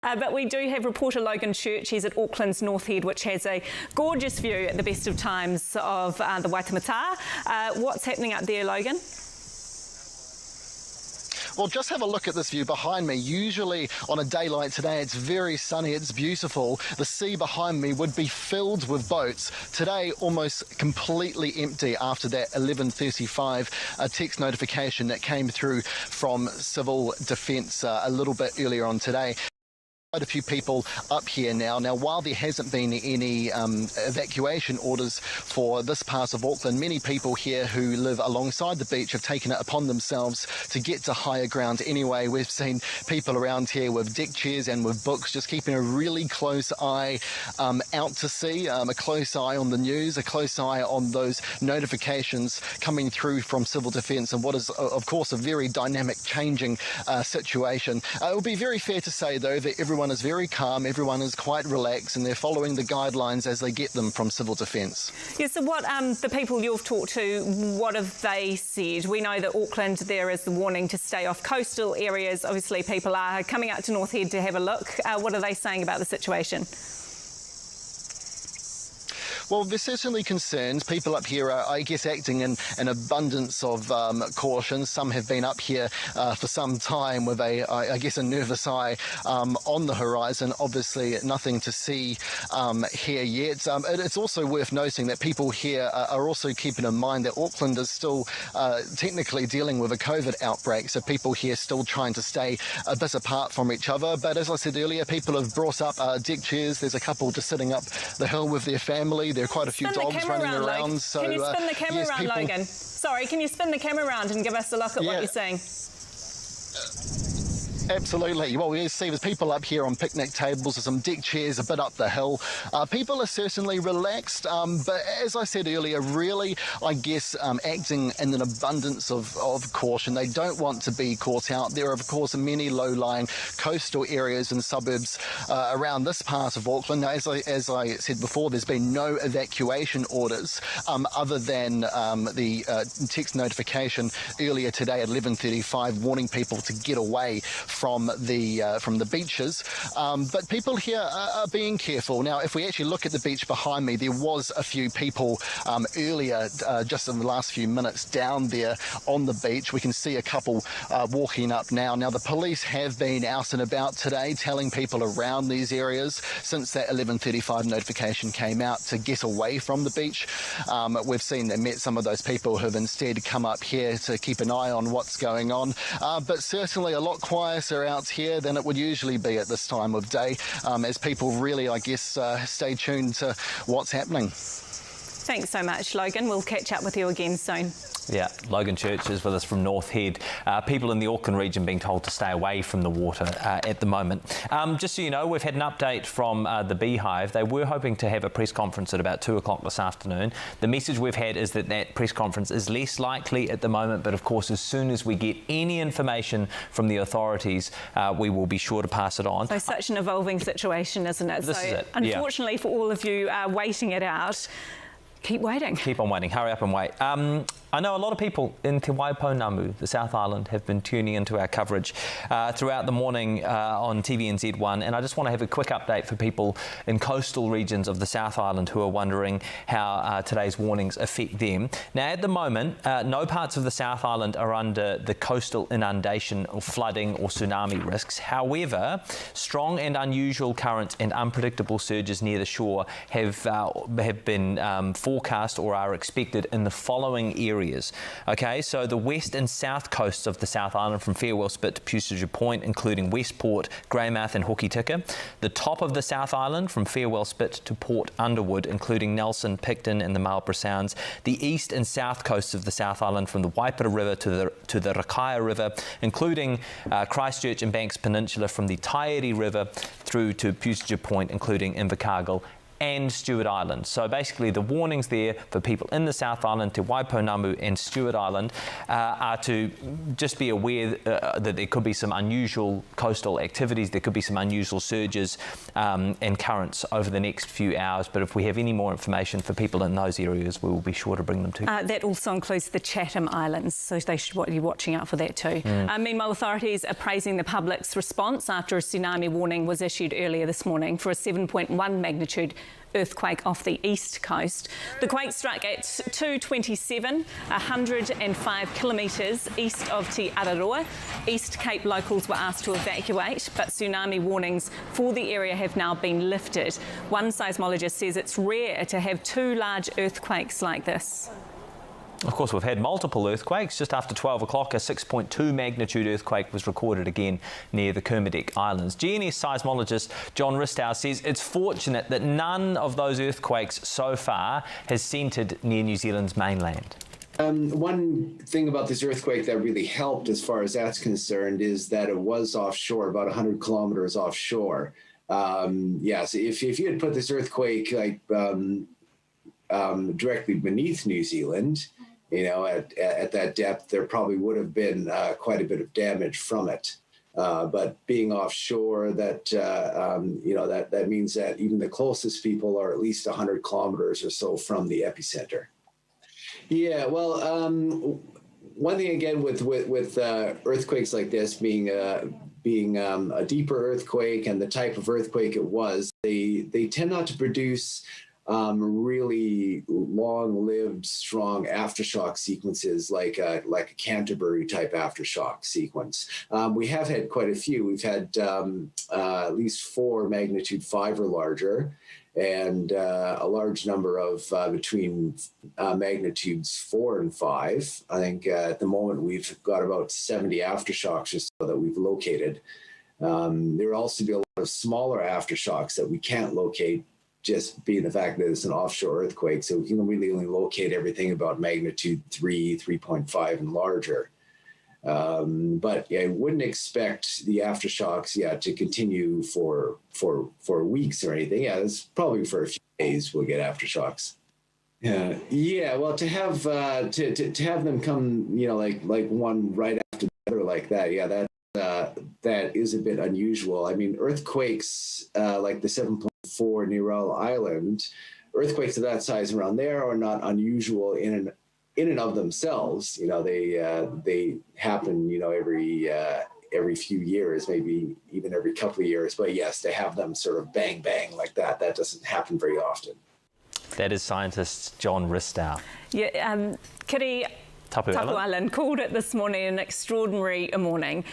Uh, but we do have reporter Logan Church. He's at Auckland's North Head, which has a gorgeous view at the best of times of uh, the Waitemata. Uh, what's happening up there, Logan? Well, just have a look at this view behind me. Usually on a day like today, it's very sunny, it's beautiful. The sea behind me would be filled with boats. Today, almost completely empty after that 11.35 uh, text notification that came through from Civil Defence uh, a little bit earlier on today quite a few people up here now. Now, while there hasn't been any um, evacuation orders for this part of Auckland, many people here who live alongside the beach have taken it upon themselves to get to higher ground anyway. We've seen people around here with deck chairs and with books just keeping a really close eye um, out to sea, um, a close eye on the news, a close eye on those notifications coming through from Civil Defence and what is, of course, a very dynamic, changing uh, situation. Uh, it would be very fair to say, though, that everyone everyone is very calm, everyone is quite relaxed, and they're following the guidelines as they get them from Civil Defence. Yeah, so what um, the people you've talked to, what have they said? We know that Auckland, there is the warning to stay off coastal areas. Obviously, people are coming out to North Head to have a look. Uh, what are they saying about the situation? Well, there's certainly concerns. People up here are, I guess, acting in an abundance of um, caution. Some have been up here uh, for some time with a, I, guess, a nervous eye um, on the horizon. Obviously, nothing to see um, here yet. Um, it, it's also worth noting that people here are, are, also keeping in mind that Auckland is still uh, technically dealing with a COVID outbreak, so people here still trying to stay a bit apart from each other. But as I said earlier, people have brought up uh, deck chairs. There's a couple just sitting up the hill with their family. There are quite a few spin dogs running around, around. So can you spin uh, the camera yes, around, people... Logan? Sorry, can you spin the camera around and give us a look at Yeah. what you're seeing? Absolutely. Well, we see there's people up here on picnic tables, there's some deck chairs a bit up the hill. Uh, people are certainly relaxed, um, but as I said earlier, really, I guess, um, acting in an abundance of, of caution. They don't want to be caught out. There are, of course, many low-lying coastal areas and suburbs uh, around this part of Auckland. Now, as I, as I said before, there's been no evacuation orders um, other than um, the uh, text notification earlier today at 11.35 warning people to get away from the uh, from the beaches. Um, but people here are, being careful. Now, if we actually look at the beach behind me, there was a few people um, earlier, uh, just in the last few minutes, down there on the beach. We can see a couple uh, walking up now. Now, the police have been out and about today, telling people around these areas since that 11:35 notification came out to get away from the beach. Um, we've seen they met some of those people who have instead come up here to keep an eye on what's going on. Uh, but certainly a lot quieter out here than it would usually be at this time of day, um, as people really, I guess, uh, stay tuned to what's happening. Thanks so much, Logan. We'll catch up with you again soon. Yeah, Logan Church is with us from North Head. Uh, people in the Auckland region being told to stay away from the water uh, at the moment. Um, just so you know, we've had an update from uh, the Beehive. They were hoping to have a press conference at about 2 o'clock this afternoon. The message we've had is that that press conference is less likely at the moment, but of course, as soon as we get any information from the authorities, uh, we will be sure to pass it on. So such an evolving situation, isn't it? This so is it, yeah. unfortunately for all of you uh, waiting it out, keep waiting. Keep on waiting. Hurry up and wait. Um, I know a lot of people in Te Waipounamu, the South Island, have been tuning into our coverage uh, throughout the morning uh, on TVNZ1, and I just want to have a quick update for people in coastal regions of the South Island who are wondering how uh, today's warnings affect them. Now, at the moment, uh, no parts of the South Island are under the coastal inundation or flooding or tsunami risks. However, strong and unusual currents and unpredictable surges near the shore have, uh, have been um, forecast or are expected in the following areas areas. Okay, so the west and south coasts of the South Island from Farewell Spit to Puysegur Point, including Westport, Greymouth and Hokitika. The top of the South Island from Farewell Spit to Port Underwood, including Nelson, Picton and the Marlborough Sounds. The east and south coasts of the South Island from the Waipara River to the, to the Rakaia River, including uh, Christchurch and Banks Peninsula from the Taieri River through to Puysegur Point, including Invercargill and Stewart Island. So basically the warnings there for people in the South Island, Te Waipounamu and Stewart Island uh, are to just be aware uh, that there could be some unusual coastal activities, there could be some unusual surges um, and currents over the next few hours. But if we have any more information for people in those areas, we will be sure to bring them to you. Uh, that also includes the Chatham Islands, so they should be watching out for that too. Mm. Meanwhile, authorities are praising the public's response after a tsunami warning was issued earlier this morning for a 7.1 magnitude earthquake off the east coast. The quake struck at 227, 105 kilometres east of Te Araroa. East Cape locals were asked to evacuate, but tsunami warnings for the area have now been lifted. One seismologist says it's rare to have two large earthquakes like this. Of course, we've had multiple earthquakes. Just after 12 o'clock, a 6.2 magnitude earthquake was recorded again near the Kermadec Islands. GNS seismologist John Ristau says it's fortunate that none of those earthquakes so far has centred near New Zealand's mainland. Um, one thing about this earthquake that really helped, as far as that's concerned, is that it was offshore, about 100 kilometers offshore. Um, yes, if, if you had put this earthquake like um, um directly beneath New Zealand, you know, at, at that depth, there probably would have been uh, quite a bit of damage from it. Uh, but being offshore, that uh, um, you know that that means that even the closest people are at least 100 kilometers or so from the epicenter. Yeah, well, um, one thing again with with, with uh, earthquakes like this being uh, being um, a deeper earthquake and the type of earthquake it was, they they tend not to produce um, really long-lived, strong aftershock sequences, like a, like a Canterbury type aftershock sequence. Um, we have had quite a few. We've had um, uh, at least four magnitude five or larger, and uh, a large number of uh, between uh, magnitudes four and five. I think uh, at the moment we've got about 70 aftershocks or so that we've located. Um, there will also be a lot of smaller aftershocks that we can't locate just being the fact that it's an offshore earthquake. So we can really only locate everything about magnitude three, 3.5 and larger. Um, but yeah, I wouldn't expect the aftershocks, yeah, to continue for for for weeks or anything. Yeah, it's probably for a few days we'll get aftershocks. Yeah, yeah. Well, to have uh, to, to to have them come, you know, like like one right after the other like that. Yeah, that uh, that is a bit unusual. I mean, earthquakes uh, like the 7.4 near Island, earthquakes of that size around there are not unusual in and in and of themselves. You know, they uh, they happen, you know, every uh, every few years, maybe even every couple of years. But yes, to have them sort of bang bang like that, that doesn't happen very often. That is scientist John Ristau. Yeah, um, Kiri Tapu, Tapu Allan called it this morning an extraordinary morning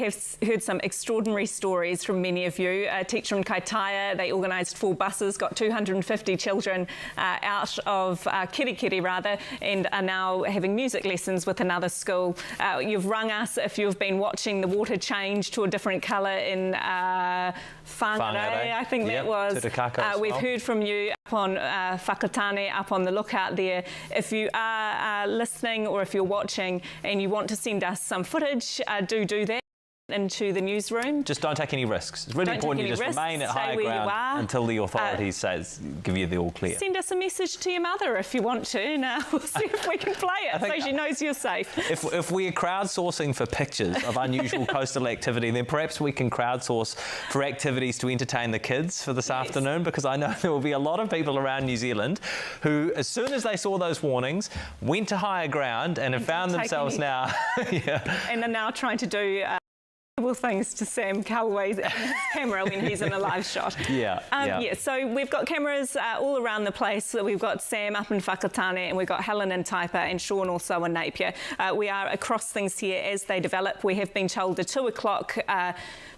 have heard some extraordinary stories from many of you. A teacher in Kaitaia, they organised four buses, got 250 children uh, out of uh, Kirikiri rather, and are now having music lessons with another school. Uh, you've rung us if you've been watching the water change to a different colour in uh, Whangarei, I think yep, that was. Uh, we've well. heard from you up on uh, Whakatane, up on the lookout there. If you are uh, listening or if you're watching and you want to send us some footage, uh, do do that. Into the newsroom. Just don't take any risks. It's really Don't important you just risks, remain at higher ground until the authorities says give you the all clear. Send us a message to your mother if you want to. Now *laughs* we'll see if we can play it so she knows you're safe. If, if we're crowdsourcing for pictures of unusual *laughs* coastal activity, then perhaps we can crowdsource for activities to entertain the kids for this afternoon because I know *laughs* there will be a lot of people around New Zealand who, as soon as they saw those warnings, went to higher ground and have found themselves now. yeah. And are now trying to do uh, terrible things to Sam Kelway's *laughs* camera when he's in a live shot. *laughs* Yeah, Um, yeah. so we've got cameras uh, all around the place. So we've got Sam up in Whakatane and we've got Helen in Taipa and Sean also in Napier. Uh, we are across things here as they develop. We have been told the two o'clock. Uh,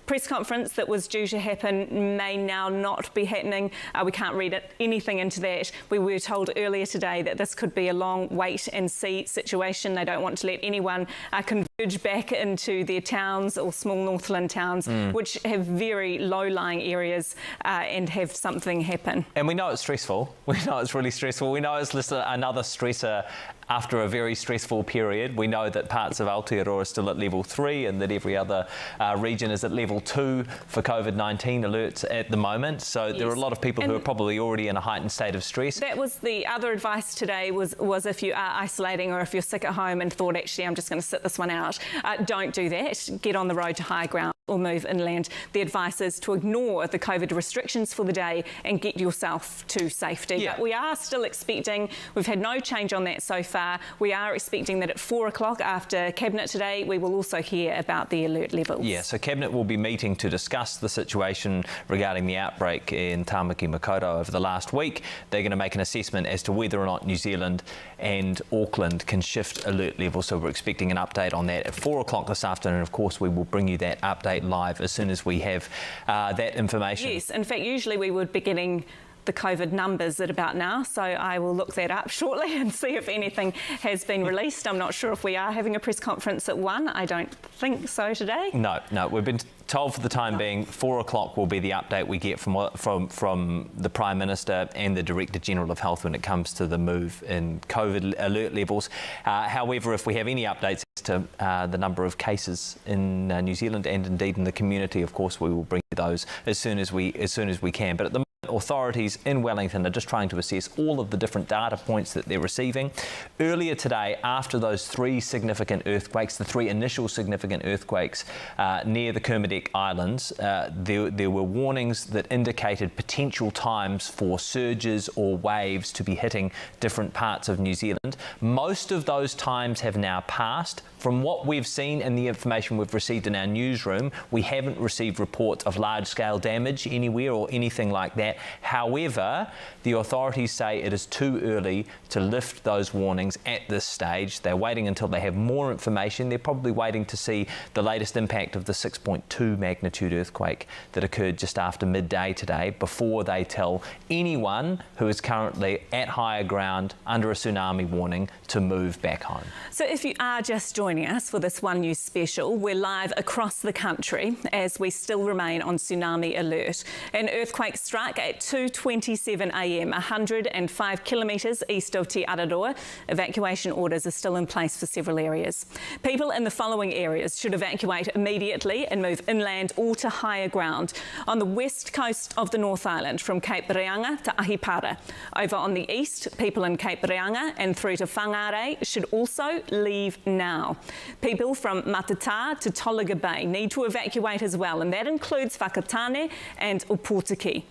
Press conference that was due to happen may now not be happening. Uh, we can't read it, anything into that. We were told earlier today that this could be a long wait and see situation. They don't want to let anyone uh, converge back into their towns or small Northland towns, Mm. which have very low lying areas uh, and have something happen. And we know it's stressful. *laughs* We know it's really stressful. We know it's just another stressor after a very stressful period. We know that parts of Aotearoa are still at level three and that every other uh, region is at level two for COVID 19 alerts at the moment. So there are a lot of people who are probably already in a heightened state of stress. That was the other advice today was, was if you are isolating or if you're sick at home and thought, actually, I'm just going to sit this one out, uh, don't do that. Get on the road to high ground or move inland. The advice is to ignore the COVID restrictions for the day and get yourself to safety. But we are still expecting, we've had no change on that so far. We are expecting that at four o'clock after Cabinet today, we will also hear about the alert levels. Yeah, so Cabinet will be meeting to discuss the situation regarding the outbreak in Tamaki Makaurau over the last week. They're going to make an assessment as to whether or not New Zealand and Auckland can shift alert levels. So we're expecting an update on that at four o'clock this afternoon. Of course, we will bring you that update live as soon as we have uh, that information. Yes, in fact, usually we would be getting the COVID numbers at about now, so I will look that up *laughs* shortly and see if anything has been released. I'm not sure if we are having a press conference at one. I don't think so today. No, no, we've been told for the time being four o'clock will be the update we get from from from the Prime Minister and the Director General of Health when it comes to the move in COVID alert levels. Uh, however, if we have any updates as to uh, the number of cases in uh, New Zealand and indeed in the community, of course, we will bring you those as soon as we as soon as we can. But at the authorities in Wellington are just trying to assess all of the different data points that they're receiving. Earlier today, after those three significant earthquakes, the three initial significant earthquakes uh, near the Kermadec Islands, uh, there, there were warnings that indicated potential times for surges or waves to be hitting different parts of New Zealand. Most of those times have now passed. From what we've seen and the information we've received in our newsroom, we haven't received reports of large scale damage anywhere or anything like that. However, the authorities say it is too early to lift those warnings at this stage. They're waiting until they have more information. They're probably waiting to see the latest impact of the 6.2 magnitude earthquake that occurred just after midday today before they tell anyone who is currently at higher ground under a tsunami warning to move back home. So, if you are just joining us for this One News special, we're live across the country as we still remain on tsunami alert. An earthquake struck at 2:27 a.m., 105 kilometres east of Te Araroa. Evacuation orders are still in place for several areas. People in the following areas should evacuate immediately and move inland or to higher ground. On the west coast of the North Island, from Cape Reinga to Ahipara. Over on the east, people in Cape Reinga and through to Whangarei should also leave now. People from Matata to Tolaga Bay need to evacuate as well, and that includes Whakatane and Opotiki.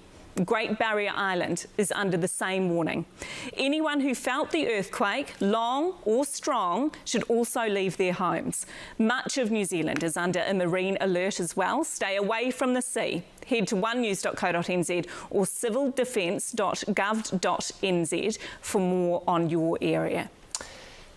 Great Barrier Island is under the same warning. Anyone who felt the earthquake, long or strong, should also leave their homes. Much of New Zealand is under a marine alert as well. Stay away from the sea. Head to onenews.co.nz or civildefence.gov.nz for more on your area.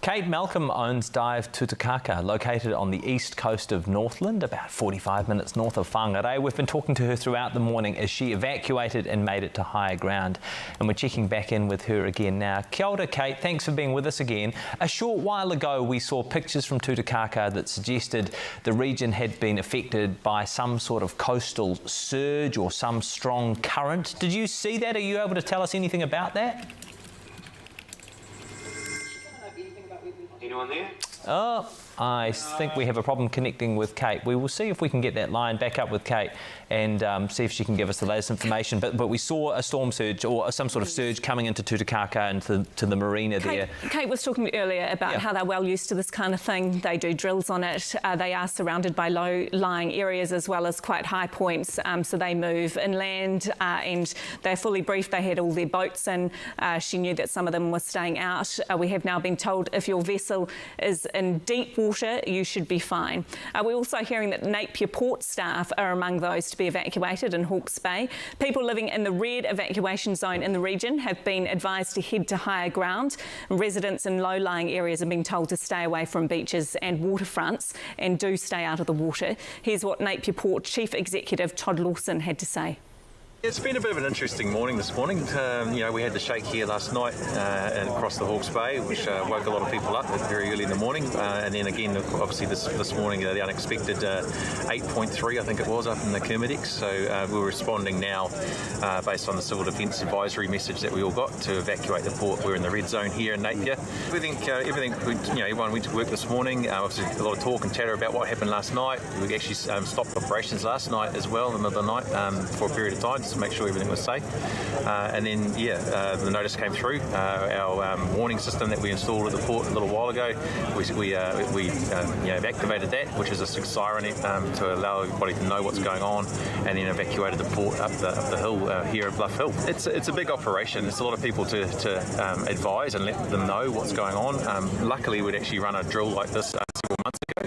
Kate Malcolm owns Dive Tutukaka, located on the east coast of Northland, about 45 minutes north of Whangarei. We've been talking to her throughout the morning as she evacuated and made it to higher ground. And we're checking back in with her again now. Kia ora, Kate. Thanks for being with us again. A short while ago, we saw pictures from Tutukaka that suggested the region had been affected by some sort of coastal surge or some strong current. Did you see that? Are you able to tell us anything about that? Anyone there? Oh, I think we have a problem connecting with Kate. We will see if we can get that line back up with Kate and um, see if she can give us the latest information. But but we saw a storm surge or some sort of surge coming into Tutukaka and to, to the marina Kate, there. Kate was talking earlier about Yeah. how they're well used to this kind of thing. They do drills on it. Uh, they are surrounded by low-lying areas as well as quite high points, um, so they move inland uh, and they're fully briefed. They had all their boats and uh, she knew that some of them were staying out. Uh, we have now been told if your vessel is in deep water, you should be fine. Uh, we're also hearing that Napier Port staff are among those to be evacuated in Hawke's Bay. People living in the red evacuation zone in the region have been advised to head to higher ground. Residents in low-lying areas have been told to stay away from beaches and waterfronts and do stay out of the water. Here's what Napier Port Chief Executive Todd Lawson had to say. It's been a bit of an interesting morning this morning. Um, you know, we had the shake here last night uh, and across the Hawke's Bay, which uh, woke a lot of people up very early in the morning. Uh, and then again, obviously this this morning, uh, the unexpected uh, 8.3, I think it was, up in the Kermadec. So uh, we're responding now based on the Civil Defence advisory message that we all got to evacuate the port. We're in the red zone here in Napier. We think everything, we, you know, everyone went to work this morning. Obviously, a lot of talk and chatter about what happened last night. We actually um, stopped operations last night as well in the middle of the night um, for a period of time to make sure everything was safe. Uh, and then, yeah, uh, the notice came through. Uh, our um, warning system that we installed at the port a little while ago, we, we, uh, we um, you know, activated that, which is a siren um, to allow everybody to know what's going on, and then evacuated the port up the, up the hill uh, here at Bluff Hill. It's, it's a big operation. It's a lot of people to, to um, advise and let them know what's going on. Um, luckily, we'd actually run a drill like this several months ago,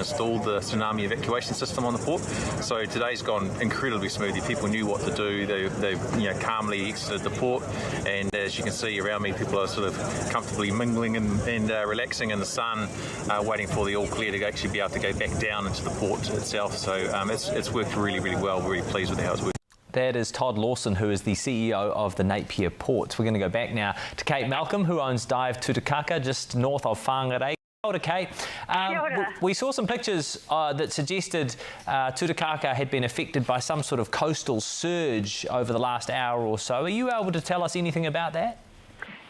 installed the tsunami evacuation system on the port. So today's gone incredibly smoothly. People knew what to do. They, they you know, calmly exited the port, and as you can see around me, people are sort of comfortably mingling and, and uh, relaxing in the sun, uh, waiting for the all clear to actually be able to go back down into the port itself. So um, it's, it's worked really, really well. We're really pleased with how it's worked. That is Todd Lawson, who is the CEO of the Napier Port. We're going to go back now to Kate Malcolm, who owns Dive Tutukaka, just north of Whangarei. Kia Kate. Um, Kia. We saw some pictures uh, that suggested uh, Tutukaka had been affected by some sort of coastal surge over the last hour or so. Are you able to tell us anything about that?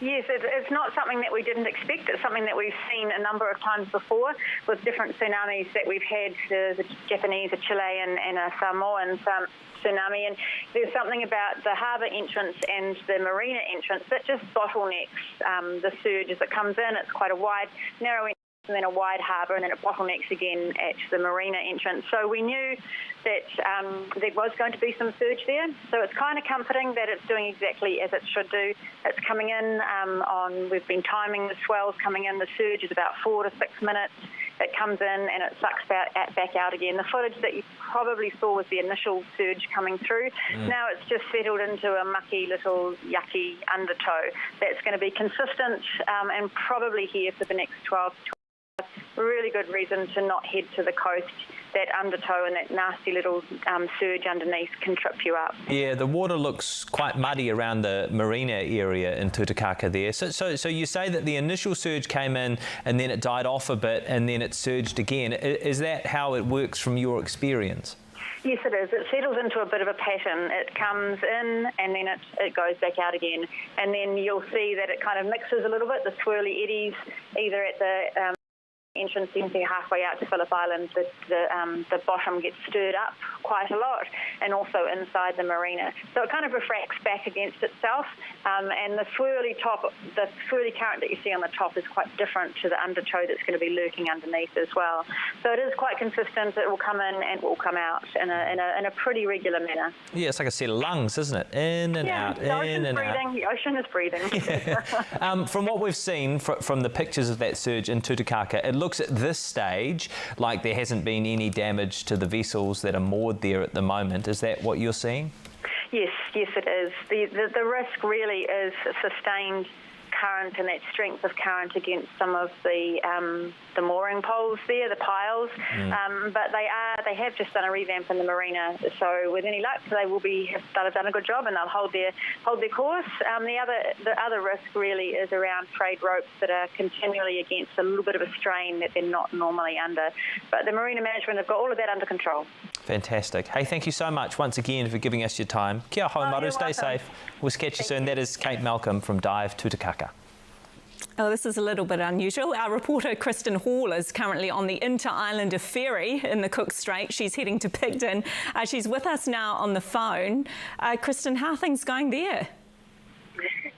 Yes, it's not something that we didn't expect. It's something that we've seen a number of times before with different tsunamis that we've had, the, the Japanese, a Chilean, and a Samoan um, tsunami. And there's something about the harbour entrance and the marina entrance that just bottlenecks um, the surge as it comes in. It's quite a wide, narrow entrance and then a wide harbour, and then it bottlenecks again at the marina entrance. So we knew that um, there was going to be some surge there. So it's kind of comforting that it's doing exactly as it should do. It's coming in um, on, we've been timing the swells coming in. The surge is about four to six minutes. It comes in and it sucks back, back out again. The footage that you probably saw was the initial surge coming through. Mm. Now it's just settled into a mucky little yucky undertow that's going to be consistent um, and probably here for the next 12 to really good reason to not head to the coast. That undertow and that nasty little um, surge underneath can trip you up. Yeah, the water looks quite muddy around the marina area in Tutukaka there. So, so, so you say that the initial surge came in and then it died off a bit and then it surged again. Is that how it works from your experience? Yes, it is. It settles into a bit of a pattern. It comes in and then it, it goes back out again. And then you'll see that it kind of mixes a little bit, the swirly eddies, either at the um, entrance into halfway out to Phillip Island, the, the, um, the bottom gets stirred up quite a lot, and also inside the marina. So it kind of refracts back against itself, um, and the swirly top, the swirly current that you see on the top is quite different to the undertow that's going to be lurking underneath as well. So it is quite consistent. It will come in and it will come out in a, in a, in a pretty regular manner. Yeah, it's like a set of lungs, isn't it? In and yeah, out, in and breathing. out. The ocean is breathing. *laughs* Um, from what we've seen fr- from the pictures of that surge in Tutukaka, it looks at this stage like there hasn't been any damage to the vessels that are moored there at the moment. Is that what you're seeing? Yes, yes, it is. The, the, the risk really is sustained current and that strength of current against some of the um, the mooring poles there, the piles. Mm. Um, but they are they have just done a revamp in the marina, so with any luck, they will be have they'll have done a good job and they'll hold their hold their course. Um, the other the other risk really is around trade ropes that are continually against a little bit of a strain that they're not normally under. But the marina management have got all of that under control. Fantastic. Hey, thank you so much once again for giving us your time. Kia hau Oh, maru, stay welcome. safe. We'll catch you soon. That is Kate Malcolm from Dive Tutukaka. Oh, this is a little bit unusual. Our reporter Kristen Hall is currently on the Interislander ferry in the Cook Strait. She's heading to Picton. Uh, she's with us now on the phone. Uh, Kristen, how are things going there?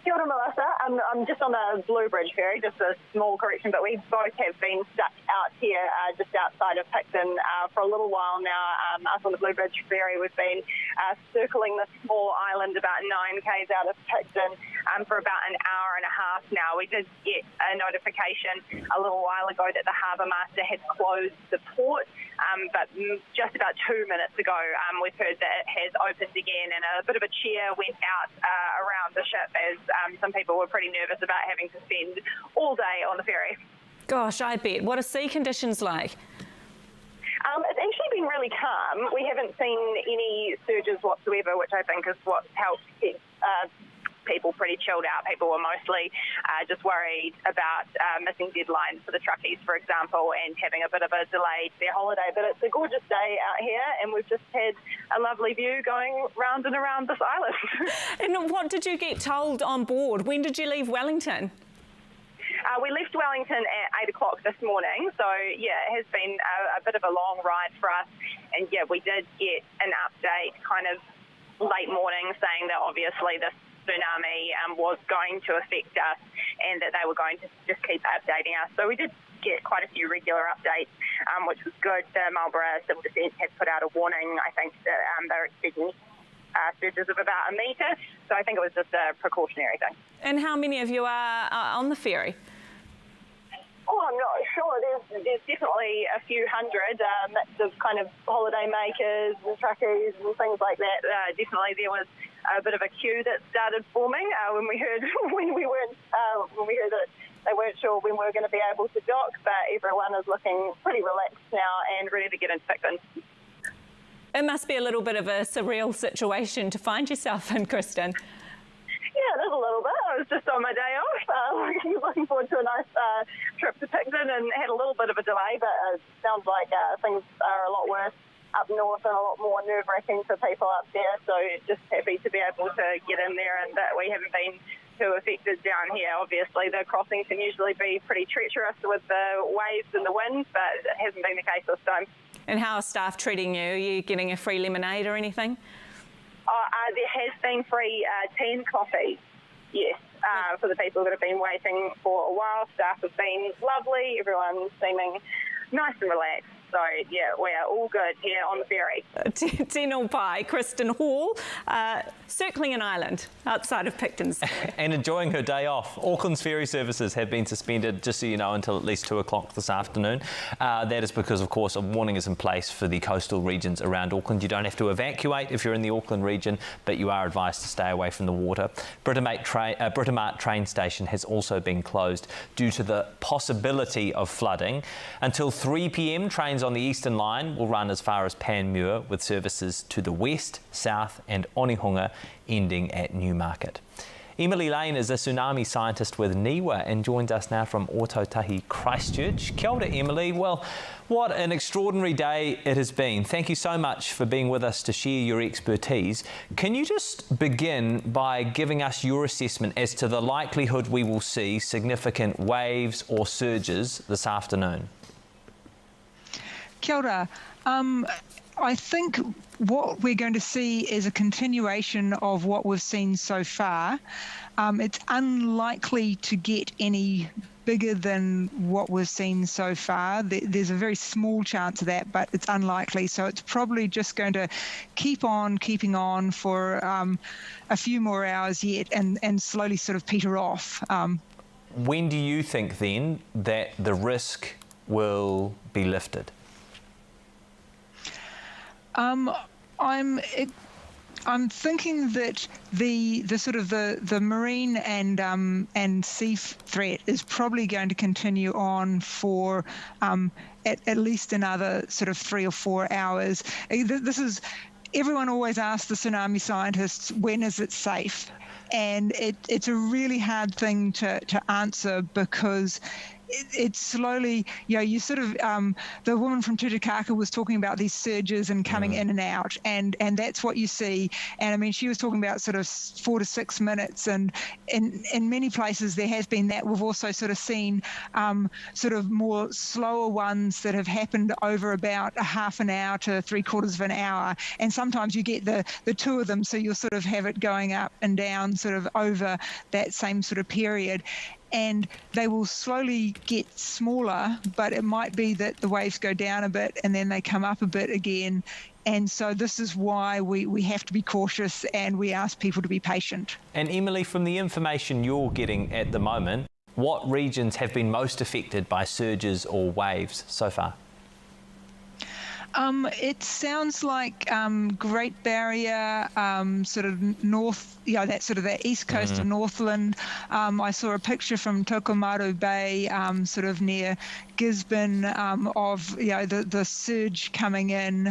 Kia ora, Melissa. I'm, I'm just on the Bluebridge ferry, just a small correction, but we both have been stuck out here uh, just outside of Picton uh, for a little while now. Um, us on the Bluebridge ferry, we've been uh, circling the small island about nine k's out of Picton um, for about an hour and a half now. We did get a notification a little while ago that the harbour master had closed the port, um, but just about two minutes ago, um, we've heard that it has opened again, and a bit of a cheer went out uh, around the ship as um, some people were pretty nervous about having to spend all day on the ferry. Gosh, I bet. What are sea conditions like? Um, it's actually been really calm. We haven't seen any surges whatsoever, which I think is what helps keep uh, people pretty chilled out. People were mostly uh, just worried about uh, missing deadlines for the truckies, for example, and having a bit of a delay to their holiday. But it's a gorgeous day out here, and we've just had a lovely view going round and around this island. *laughs* and what did you get told on board? When did you leave Wellington? Uh, we left Wellington at 8 o'clock this morning, so yeah, it has been a, a, bit of a long ride for us. And yeah, we did get an update kind of late morning saying that obviously this tsunami um, was going to affect us and that they were going to just keep updating us. So we did get quite a few regular updates, um, which was good. The Marlborough Civil Defence has put out a warning. I think that um, they're expecting uh, surges of about a metre. So I think it was just a precautionary thing. And how many of you are on the ferry? Oh, I'm not sure. There's, there's definitely a few hundred, of kind of holiday makers and truckers and things like that. Uh, definitely there was a bit of a queue that started forming uh, when we heard *laughs* when we weren't uh, when we heard that they weren't sure when we were going to be able to dock, but everyone is looking pretty relaxed now and ready to get into Picton. It must be a little bit of a surreal situation to find yourself in, Kristen. Yeah, there's a little bit. I was just on my day off, uh, *laughs* looking forward to a nice uh, trip to Picton and had a little bit of a delay, but it sounds like uh, things are a lot worse up north and a lot more nerve wracking for people up there. So just happy to be able to get in there and that we haven't been too affected down here. Obviously, the crossing can usually be pretty treacherous with the waves and the wind, but it hasn't been the case this time. And how are staff treating you? Are you getting a free lemonade or anything? Uh, uh, there has been free uh, tea and coffee, yes, uh, for the people that have been waiting for a while. Staff have been lovely, everyone seeming nice and relaxed. So, yeah, we are all good here on the ferry. *laughs* Tino Pai, Kristen Hall, uh, circling an island outside of Picton's. *laughs* and enjoying her day off. Auckland's ferry services have been suspended, just so you know, until at least 2 o'clock this afternoon. Uh, that is because, of course, a warning is in place for the coastal regions around Auckland. You don't have to evacuate if you're in the Auckland region, but you are advised to stay away from the water. Britomart, tra uh, Britomart train station has also been closed due to the possibility of flooding. Until 3 p.m., trains on the Eastern Line will run as far as Panmure with services to the west, south and Onehunga ending at Newmarket. Emily Lane is a tsunami scientist with NIWA and joins us now from Ōtautahi Christchurch. Kia ora, Emily. Well, what an extraordinary day it has been. Thank you so much for being with us to share your expertise. Can you just begin by giving us your assessment as to the likelihood we will see significant waves or surges this afternoon? Kia ora. Um, I think what we're going to see is a continuation of what we've seen so far. Um, it's unlikely to get any bigger than what we've seen so far. There's a very small chance of that, but it's unlikely. So it's probably just going to keep on keeping on for um, a few more hours yet and, and slowly sort of peter off. Um, when do you think then that the risk will be lifted? Um, I'm. It, I'm thinking that the the sort of the, the marine and um, and sea threat is probably going to continue on for um, at, at least another sort of three or four hours. Uh, this is everyone always asks the tsunami scientists when is it safe, and it, it's a really hard thing to, to answer because it, it's slowly, you know, you sort of, um, the woman from Tutukaka was talking about these surges and coming in and out, and and that's what you see. And I mean, she was talking about sort of four to six minutes, and in in many places there has been that. We've also sort of seen um, sort of more slower ones that have happened over about a half an hour to three quarters of an hour, and sometimes you get the the two of them, so you'll sort of have it going up and down sort of over that same sort of period and they will slowly get smaller, but it might be that the waves go down a bit and then they come up a bit again. And so this is why we, we have to be cautious and we ask people to be patient. And Emily, from the information you're getting at the moment, what regions have been most affected by surges or waves so far? Um, it sounds like um, Great Barrier, um, sort of north, you know, that sort of that east coast mm-hmm. of Northland. Um, I saw a picture from Tokomaru Bay, um, sort of near Gisborne, um, of you know the the surge coming in,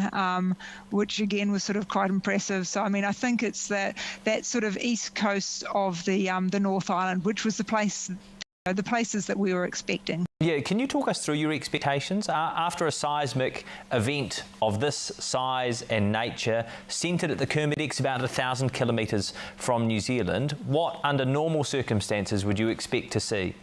which again was sort of quite impressive. So I mean, I think it's that that sort of east coast of the the North Island, which was the place the places that we were expecting. Yeah, can you talk us through your expectations uh, after a seismic event of this size and nature, centred at the Kermadec, about a thousand kilometres from New Zealand? What, under normal circumstances, would you expect to see?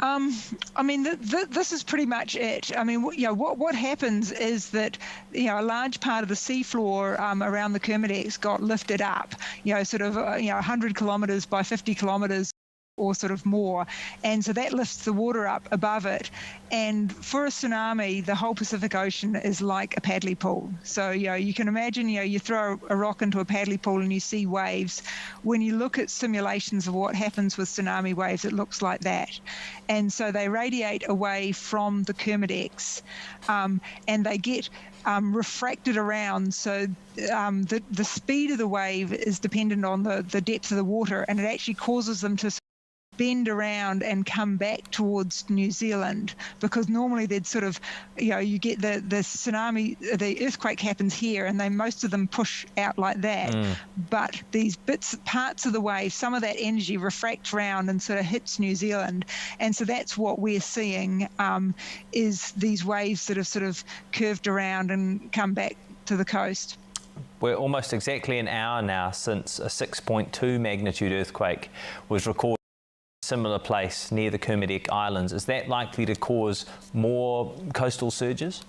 Um, I mean, th- th- this is pretty much it. I mean, w- you know, what what happens is that you know a large part of the seafloor um, around the Kermadec got lifted up. You know, sort of uh, you know 100 kilometres by 50 kilometres or sort of more. And so that lifts the water up above it. And for a tsunami, the whole Pacific Ocean is like a paddly pool. So, you know, you can imagine, you know, you throw a rock into a paddly pool and you see waves. When you look at simulations of what happens with tsunami waves, it looks like that. And so they radiate away from the Kermadecs um, and they get um, refracted around. So um, the, the speed of the wave is dependent on the, the depth of the water, and it actually causes them to bend around and come back towards New Zealand because normally they'd sort of, you know, you get the, the tsunami, the earthquake happens here and they most of them push out like that. Mm. But these bits, parts of the wave, some of that energy refracts around and sort of hits New Zealand. And so that's what we're seeing um, is these waves that have sort of curved around and come back to the coast. We're almost exactly an hour now since a 6.2 magnitude earthquake was recorded similar place near the Kermadec Islands. Is that likely to cause more coastal surges?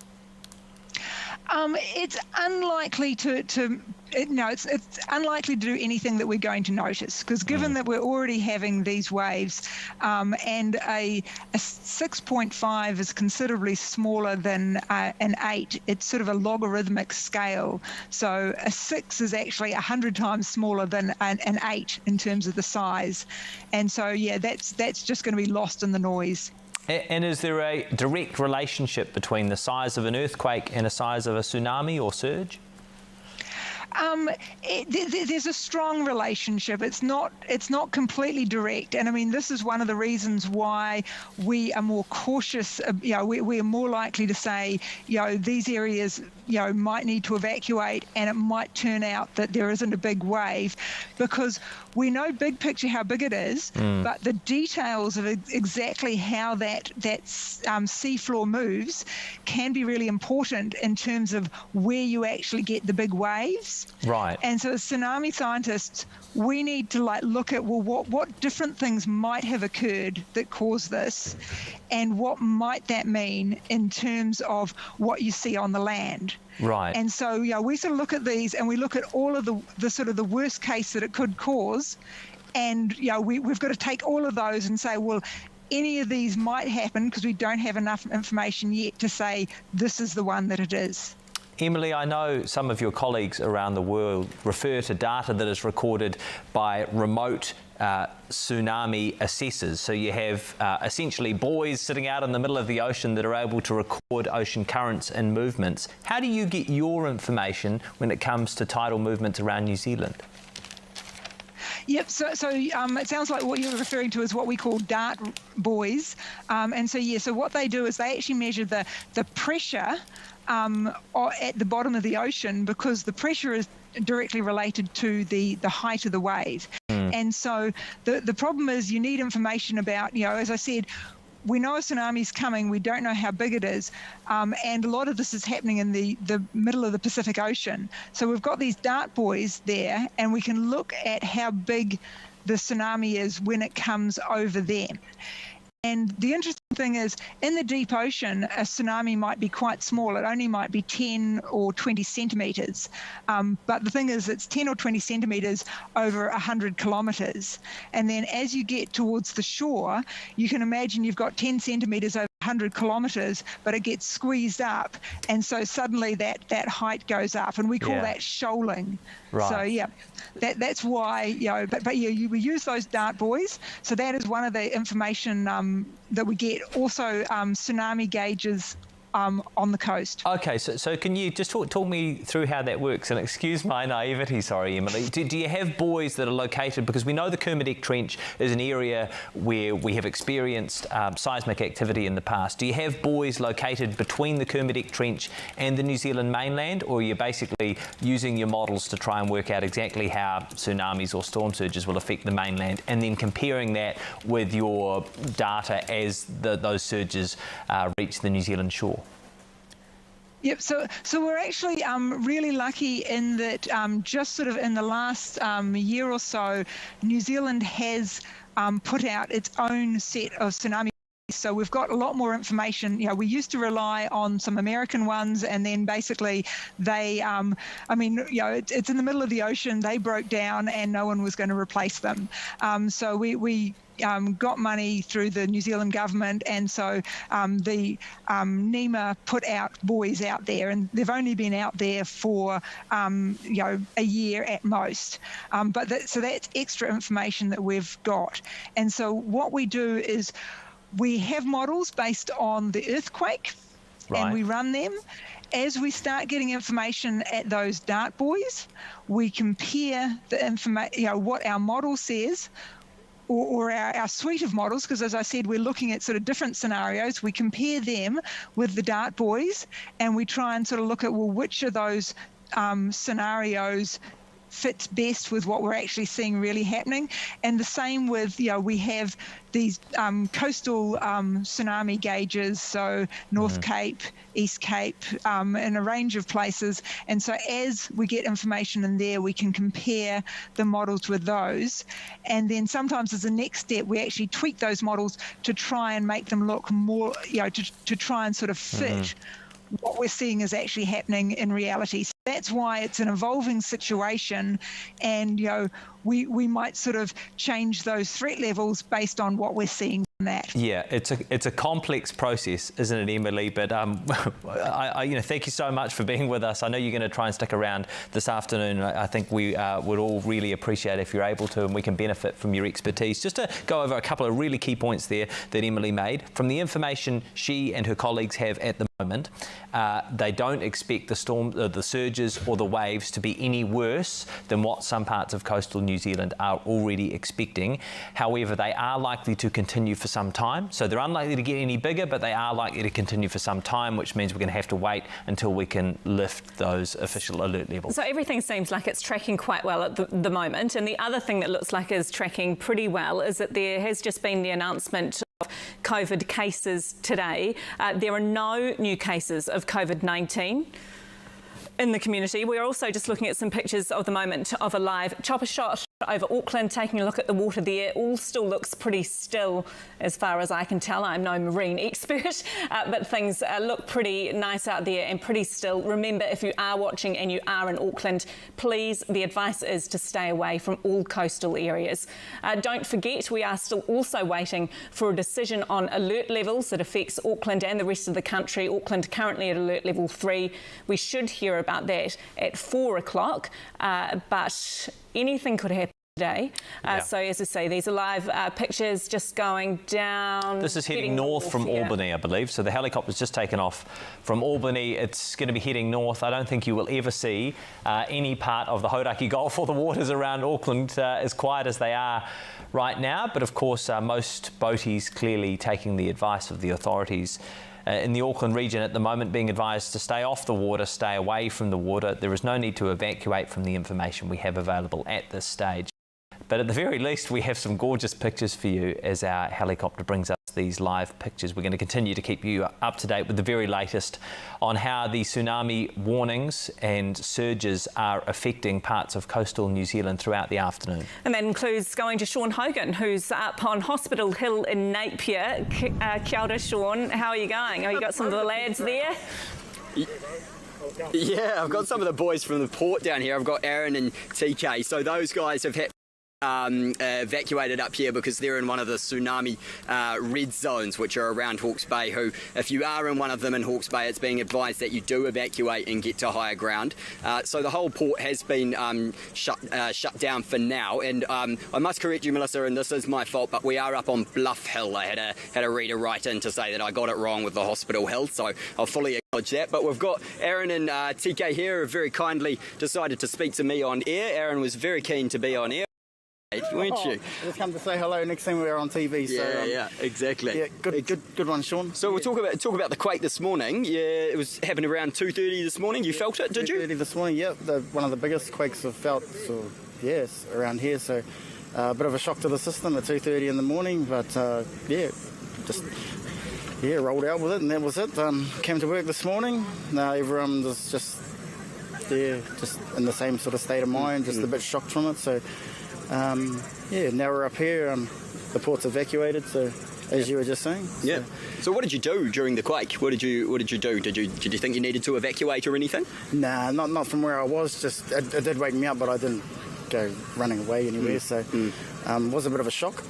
Um, it's unlikely to, to it, no, it's, it's unlikely to do anything that we're going to notice because given mm. that we're already having these waves um, and a, a 6.5 is considerably smaller than uh, an 8, it's sort of a logarithmic scale. So a 6 is actually 100 times smaller than an, an 8 in terms of the size. And so, yeah, that's, that's just going to be lost in the noise. And is there a direct relationship between the size of an earthquake and the size of a tsunami or surge? Um, it, there's a strong relationship. It's not it's not completely direct, and I mean this is one of the reasons why we are more cautious. You know, we, we are more likely to say, you know, these areas you know might need to evacuate and it might turn out that there isn't a big wave because we know big picture how big it is mm. but the details of exactly how that that um, seafloor moves can be really important in terms of where you actually get the big waves right and so as tsunami scientists we need to like look at well what what different things might have occurred that caused this and what might that mean in terms of what you see on the land. Right. And so yeah we sort of look at these and we look at all of the the sort of the worst case that it could cause. And you know we, we've got to take all of those and say well any of these might happen because we don't have enough information yet to say this is the one that it is Emily, I know some of your colleagues around the world refer to data that is recorded by remote uh, tsunami assessors. So you have uh, essentially buoys sitting out in the middle of the ocean that are able to record ocean currents and movements. How do you get your information when it comes to tidal movements around New Zealand? Yep. So, so um, it sounds like what you're referring to is what we call dart buoys. Um, and so, yeah. So what they do is they actually measure the the pressure um, at the bottom of the ocean because the pressure is directly related to the the height of the wave. Mm. And so the the problem is you need information about you know as I said we know a tsunami is coming. We don't know how big it is, um, and a lot of this is happening in the the middle of the Pacific Ocean. So we've got these dart buoys there, and we can look at how big the tsunami is when it comes over them. And the interesting thing is, in the deep ocean, a tsunami might be quite small. It only might be 10 or 20 centimetres. Um, but the thing is, it's 10 or 20 centimetres over 100 kilometres. And then as you get towards the shore, you can imagine you've got 10 centimetres over 100 kilometres, but it gets squeezed up, and so suddenly that that height goes up, and we call yeah. that shoaling. Right. So yeah, that that's why you know. But but yeah, you, we use those dart buoys. So that is one of the information um, that we get. Also, um, tsunami gauges um, on the coast. Okay, so, so can you just talk, talk me through how that works? And excuse my naivety, sorry, Emily. Do, do you have buoys that are located, because we know the Kermadec Trench is an area where we have experienced um, seismic activity in the past. Do you have buoys located between the Kermadec Trench and the New Zealand mainland, or are you basically using your models to try and work out exactly how tsunamis or storm surges will affect the mainland, and then comparing that with your data as the, those surges uh, reach the New Zealand shore? Yep. So, so we're actually um, really lucky in that um, just sort of in the last um, year or so, New Zealand has um, put out its own set of tsunami so we've got a lot more information. You know, we used to rely on some American ones, and then basically they, um, I mean, you know, it, it's in the middle of the ocean. They broke down, and no one was going to replace them. Um, so we we um, got money through the New Zealand government, and so um, the um, NEMA put out buoys out there, and they've only been out there for um, you know a year at most. Um, but that, so that's extra information that we've got, and so what we do is we have models based on the earthquake, right. and we run them. As we start getting information at those dart buoys, we compare the information, you know, what our model says or, or our, our, suite of models, because as I said, we're looking at sort of different scenarios. We compare them with the dart buoys and we try and sort of look at, well, which of those um, scenarios fits best with what we're actually seeing really happening. And the same with, you know, we have these um, coastal um, tsunami gauges, so North mm-hmm. Cape, East Cape, um, in a range of places. And so as we get information in there, we can compare the models with those. And then sometimes as a next step, we actually tweak those models to try and make them look more, you know, to, to try and sort of fit. Mm-hmm what we're seeing is actually happening in reality. So that's why it's an evolving situation, and you know we we might sort of change those threat levels based on what we're seeing from that. Yeah, it's a it's a complex process, isn't it, Emily? But um, *laughs* I, I, you know, thank you so much for being with us. I know you're going to try and stick around this afternoon. I think we uh, would all really appreciate if you're able to, and we can benefit from your expertise. Just to go over a couple of really key points there that Emily made. From the information she and her colleagues have at the moment, uh, they don't expect the storm, uh, the surges, or the waves to be any worse than what some parts of coastal New Zealand are already expecting. However, they are likely to continue for some time. So they're unlikely to get any bigger, but they are likely to continue for some time, which means we're going to have to wait until we can lift those official alert levels. So everything seems like it's tracking quite well at the, the moment. And the other thing that looks like is tracking pretty well is that there has just been the announcement of COVID cases today. Uh, there are no new cases of COVID 19 in the community. We're also just looking at some pictures of the moment of a live chopper shot over Auckland, taking a look at the water there. All still looks pretty still as far as I can tell. I'm no marine *laughs* expert, uh, but things uh, look pretty nice out there and pretty still. Remember, if you are watching and you are in Auckland, please, the advice is to stay away from all coastal areas. Uh, don't forget, we are still also waiting for a decision on alert levels that affects Auckland and the rest of the country. Auckland currently at alert level three. We should hear about that at four o'clock, uh, but anything could happen. today. Uh, Yeah. So as I say, these are live uh, pictures just going down. This is heading north from yeah. Albany, I believe. So the helicopter's just taken off from Albany. It's going to be heading north. I don't think you will ever see uh, any part of the Hauraki Gulf or the waters around Auckland uh, as quiet as they are right now. But of course, uh, most boaties clearly taking the advice of the authorities. Uh, in the Auckland region at the moment, being advised to stay off the water, stay away from the water. There is no need to evacuate from the information we have available at this stage. But at the very least, we have some gorgeous pictures for you as our helicopter brings us these live pictures. We're going to continue to keep you up to date with the very latest on how the tsunami warnings and surges are affecting parts of coastal New Zealand throughout the afternoon. And that includes going to Sean Hogan, who's up on Hospital Hill in Napier. Ki- Uh, kia ora, Sean. How are you going? Have you got some of the lads there? Yeah, I've got some of the boys from the port down here. I've got Aaron and TK. So those guys have had um, uh, evacuated up here because they're in one of the tsunami uh, red zones, which are around Hawke's Bay. Who, if you are in one of them in Hawke's Bay, it's being advised that you do evacuate and get to higher ground. Uh, so the whole port has been um, shut uh, shut down for now. And um, I must correct you, Melissa, and this is my fault, but we are up on Bluff Hill. I had a had a reader write in to say that I got it wrong with the Hospital Hill, so I'll fully acknowledge that. But we've got Aaron and uh, TK here, who very kindly decided to speak to me on air. Aaron was very keen to be on air weren't you? Just come to say hello. Next thing we were on TV. Yeah, so, um, yeah, exactly. Yeah, good, good, good one, Sean. So we'll talk about talk about the quake this morning. Yeah, it was happened around two thirty this morning. You felt it, did you? 2:30 this morning. Yep, the, one of the biggest quakes I've felt. So yes, around here. So uh, a bit of a shock to the system at 2:30 in the morning, but uh, yeah, just yeah, rolled out with it, and that was it. Um, came to work this morning. Now everyone was just yeah, just in the same sort of state of mind, just a bit shocked from it. So um, yeah, now we're up here. Um, the port's evacuated. So as you were just saying. Yeah. So what did you do during the quake? What did you What did you do? Did you Did you think you needed to evacuate or anything? Nah, not not from where I was. Just it, it did wake me up, but I didn't go running away anywhere. Mm. So um, was a bit of a shock.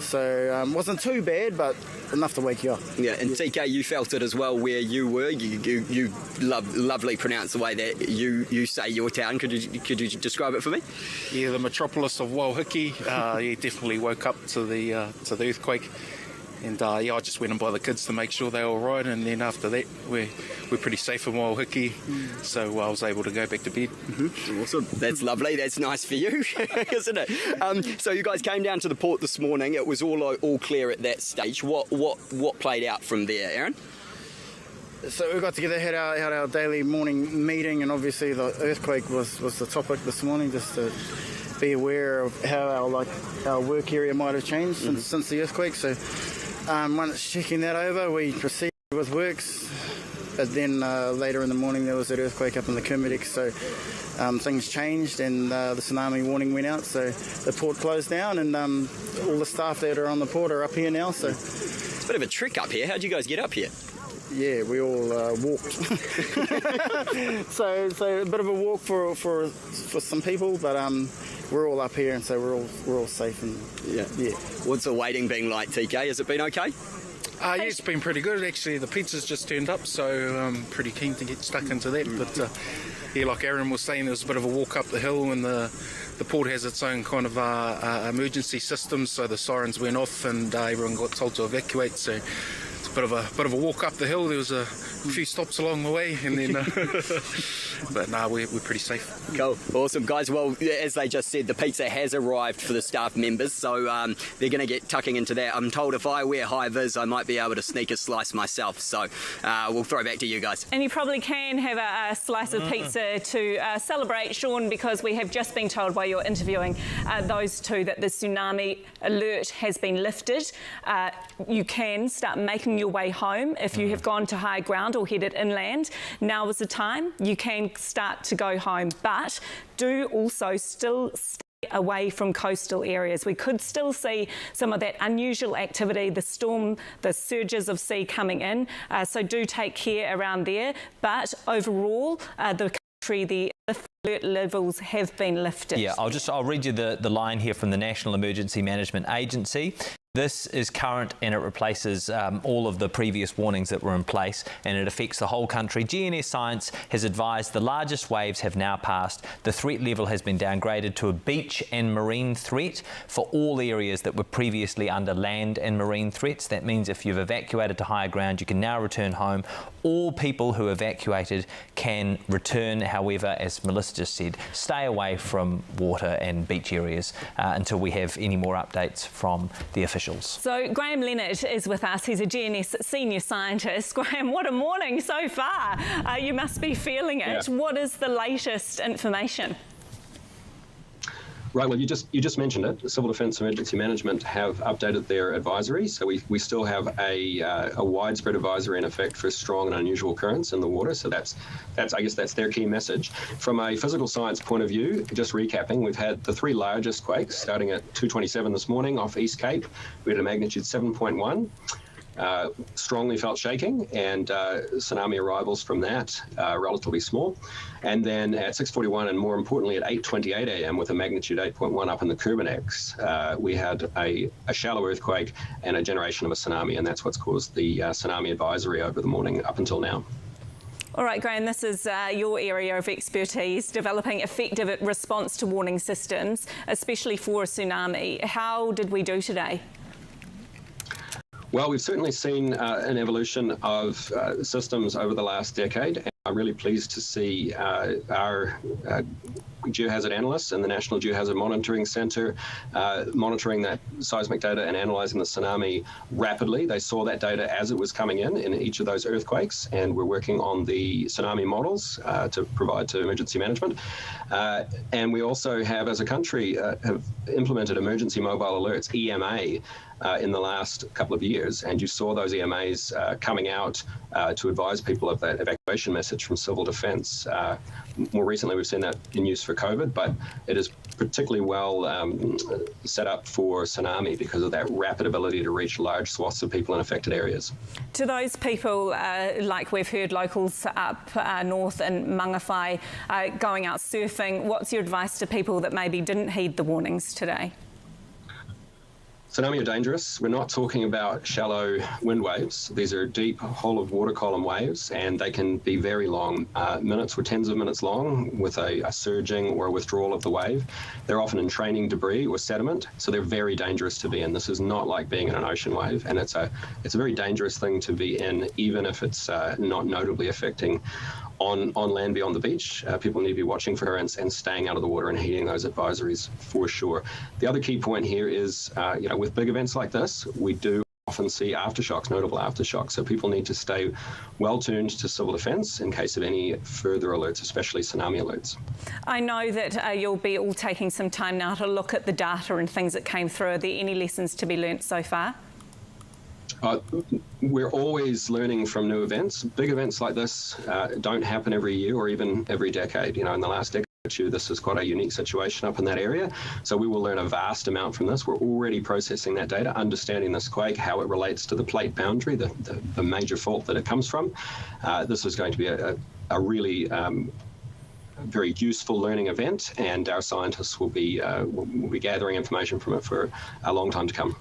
So um, wasn't too bad, but enough to wake you up. Yeah, and TK, you felt it as well where you were. You you, you love, lovely pronounce the way that you, you say your town. Could you could you describe it for me? Yeah, the metropolis of Waiohiki. Uh, yeah, definitely woke up to the uh, to the earthquake, and uh, yeah, I just went and by the kids to make sure they were all right, and then after that, we're we're pretty safe in Waiohiki, so I was able to go back to bed. Mm-hmm. Awesome, that's lovely. That's nice for you, *laughs* isn't it? Um, so you guys came down to the port this morning. It was all all clear at that stage. What what what played out from there, Aaron? So we got together, had our, had our daily morning meeting, and obviously the earthquake was, was the topic this morning, just to be aware of how our like our work area might have changed since, since the earthquake. So um, once checking that over, we proceeded with works. But then uh, later in the morning, there was an earthquake up in the Kermadec, so um, things changed and uh, the tsunami warning went out. So the port closed down, and um, all the staff that are on the port are up here now. So it's a bit of a trick up here. How'd you guys get up here? Yeah, we all uh, walked. *laughs* so, so a bit of a walk for for for some people, but um, we're all up here, and so we're all we're all safe and yeah, yeah. What's the waiting been like, TK? Has it been okay? Uh, yeah, it's been pretty good actually. The pizza's just turned up, so I'm pretty keen to get stuck into that. But uh, yeah, like Aaron was saying, there was a bit of a walk up the hill, and the the port has its own kind of uh, uh, emergency system, so the sirens went off, and uh, everyone got told to evacuate. So it's a bit of a bit of a walk up the hill. There was a few stops along the way, and then. Uh, *laughs* but no, we're, we're pretty safe. Cool, awesome, guys. Well, as they just said, the pizza has arrived for the staff members, so um, they're going to get tucking into that. I'm told if I wear high vis, I might be able to sneak a slice myself. So uh, we'll throw back to you guys. And you probably can have a, a slice of pizza to uh, celebrate, Sean, because we have just been told while you're interviewing uh, those two that the tsunami alert has been lifted. Uh, you can start making your way home if you have gone to high ground or headed inland. Now is the time. You can start to go home, but do also still stay away from coastal areas. We could still see some of that unusual activity, the storm, the surges of sea coming in. Uh, so do take care around there. But overall, uh, the country, the alert levels have been lifted. Yeah, I'll just I'll read you the, the line here from the National Emergency Management Agency. This is current and it replaces um, all of the previous warnings that were in place and it affects the whole country. GNS Science has advised the largest waves have now passed. The threat level has been downgraded to a beach and marine threat for all areas that were previously under land and marine threats. That means if you've evacuated to higher ground, you can now return home. All people who evacuated can return. However, as Melissa just said, stay away from water and beach areas uh, until we have any more updates from the officials officials. So Graham Leonard is with us. He's a GNS senior scientist. *laughs* Graham, what a morning so far. Uh, you must be feeling it. Yeah. What is the latest information? Right. Well, you just you just mentioned it. Civil Defence Emergency Management have updated their advisory, so we, we still have a, uh, a widespread advisory in effect for strong and unusual currents in the water. So that's that's I guess that's their key message. From a physical science point of view, just recapping, we've had the three largest quakes starting at 2:27 this morning off East Cape. We had a magnitude 7.1. Uh, strongly felt shaking and uh, tsunami arrivals from that uh, relatively small. And then at 6:41, and more importantly at 8:28 a.m. with a magnitude 8.1 up in the Kermadec, uh, we had a, a, shallow earthquake and a generation of a tsunami, and that's what's caused the uh, tsunami advisory over the morning up until now. All right, Graham, this is uh, your area of expertise, developing effective response to warning systems, especially for a tsunami. How did we do today? Well, we've certainly seen uh, an evolution of uh, systems over the last decade. And I'm really pleased to see uh, our uh, geohazard analysts and the National Geohazard Monitoring Center uh, monitoring that seismic data and analyzing the tsunami rapidly. They saw that data as it was coming in in each of those earthquakes, and we're working on the tsunami models uh, to provide to emergency management. and we also have, as a country, have implemented emergency mobile alerts (EMA) uh, in the last couple of years. And you saw those EMAs uh, coming out uh, to advise people of that evacuation message from civil defence. Uh, more recently, we've seen that in use for COVID, but it is particularly well um, set up for tsunami because of that rapid ability to reach large swaths of people in affected areas. To those people, uh, like we've heard locals up north in Mangawhai going out surfing, what's your advice to people that maybe didn't heed the warnings today? Tsunami are dangerous. We're not talking about shallow wind waves. These are deep whole of water column waves, and they can be very long, uh, minutes or tens of minutes long, with a, a, surging or a withdrawal of the wave. They're often entraining debris or sediment, so they're very dangerous to be in. This is not like being in an ocean wave, and it's a it's a very dangerous thing to be in, even if it's uh, not notably affecting on, on land beyond the beach. Uh, people need to be watching for currents and staying out of the water and heeding those advisories for sure. The other key point here is, uh, you know, with big events like this, we do often see aftershocks, notable aftershocks. So people need to stay well tuned to civil defence in case of any further alerts, especially tsunami alerts. I know that uh, you'll be all taking some time now to look at the data and things that came through. Are there any lessons to be learnt so far? Uh, we're always learning from new events. Big events like this uh, don't happen every year or even every decade. You know, in the last decade this is quite a unique situation up in that area. So we will learn a vast amount from this. We're already processing that data, understanding this quake, how it relates to the plate boundary, the, the, the major fault that it comes from. Uh, this is going to be a, a, a really um, very useful learning event, and our scientists will be uh, will be gathering information from it for a long time to come.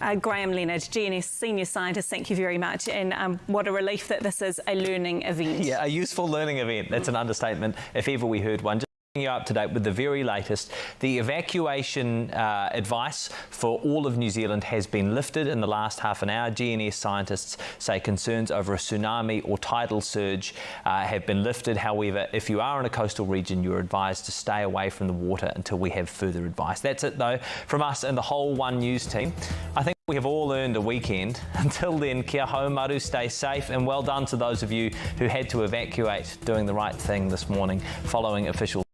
Uh, Graham Leonard, GNS Senior Scientist, thank you very much. And um, what a relief that this is a learning event. Yeah, a useful learning event. That's an understatement, if ever we heard one you up to date with the very latest. The evacuation uh, advice for all of New Zealand has been lifted in the last half an hour. GNS scientists say concerns over a tsunami or tidal surge uh, have been lifted. However, if you are in a coastal region, you're advised to stay away from the water until we have further advice. That's it, though, from us and the whole One News team. I think we have all earned a weekend. *laughs* Until then, kia haumaru, stay safe, and well done to those of you who had to evacuate doing the right thing this morning following official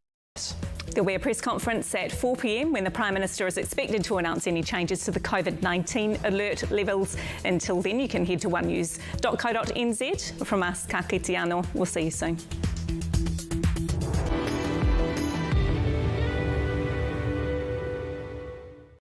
There'll be a press conference at 4 pm when the Prime Minister is expected to announce any changes to the COVID 19 alert levels. Until then, you can head to onenews.co.nz. From us, ka. We'll see you soon.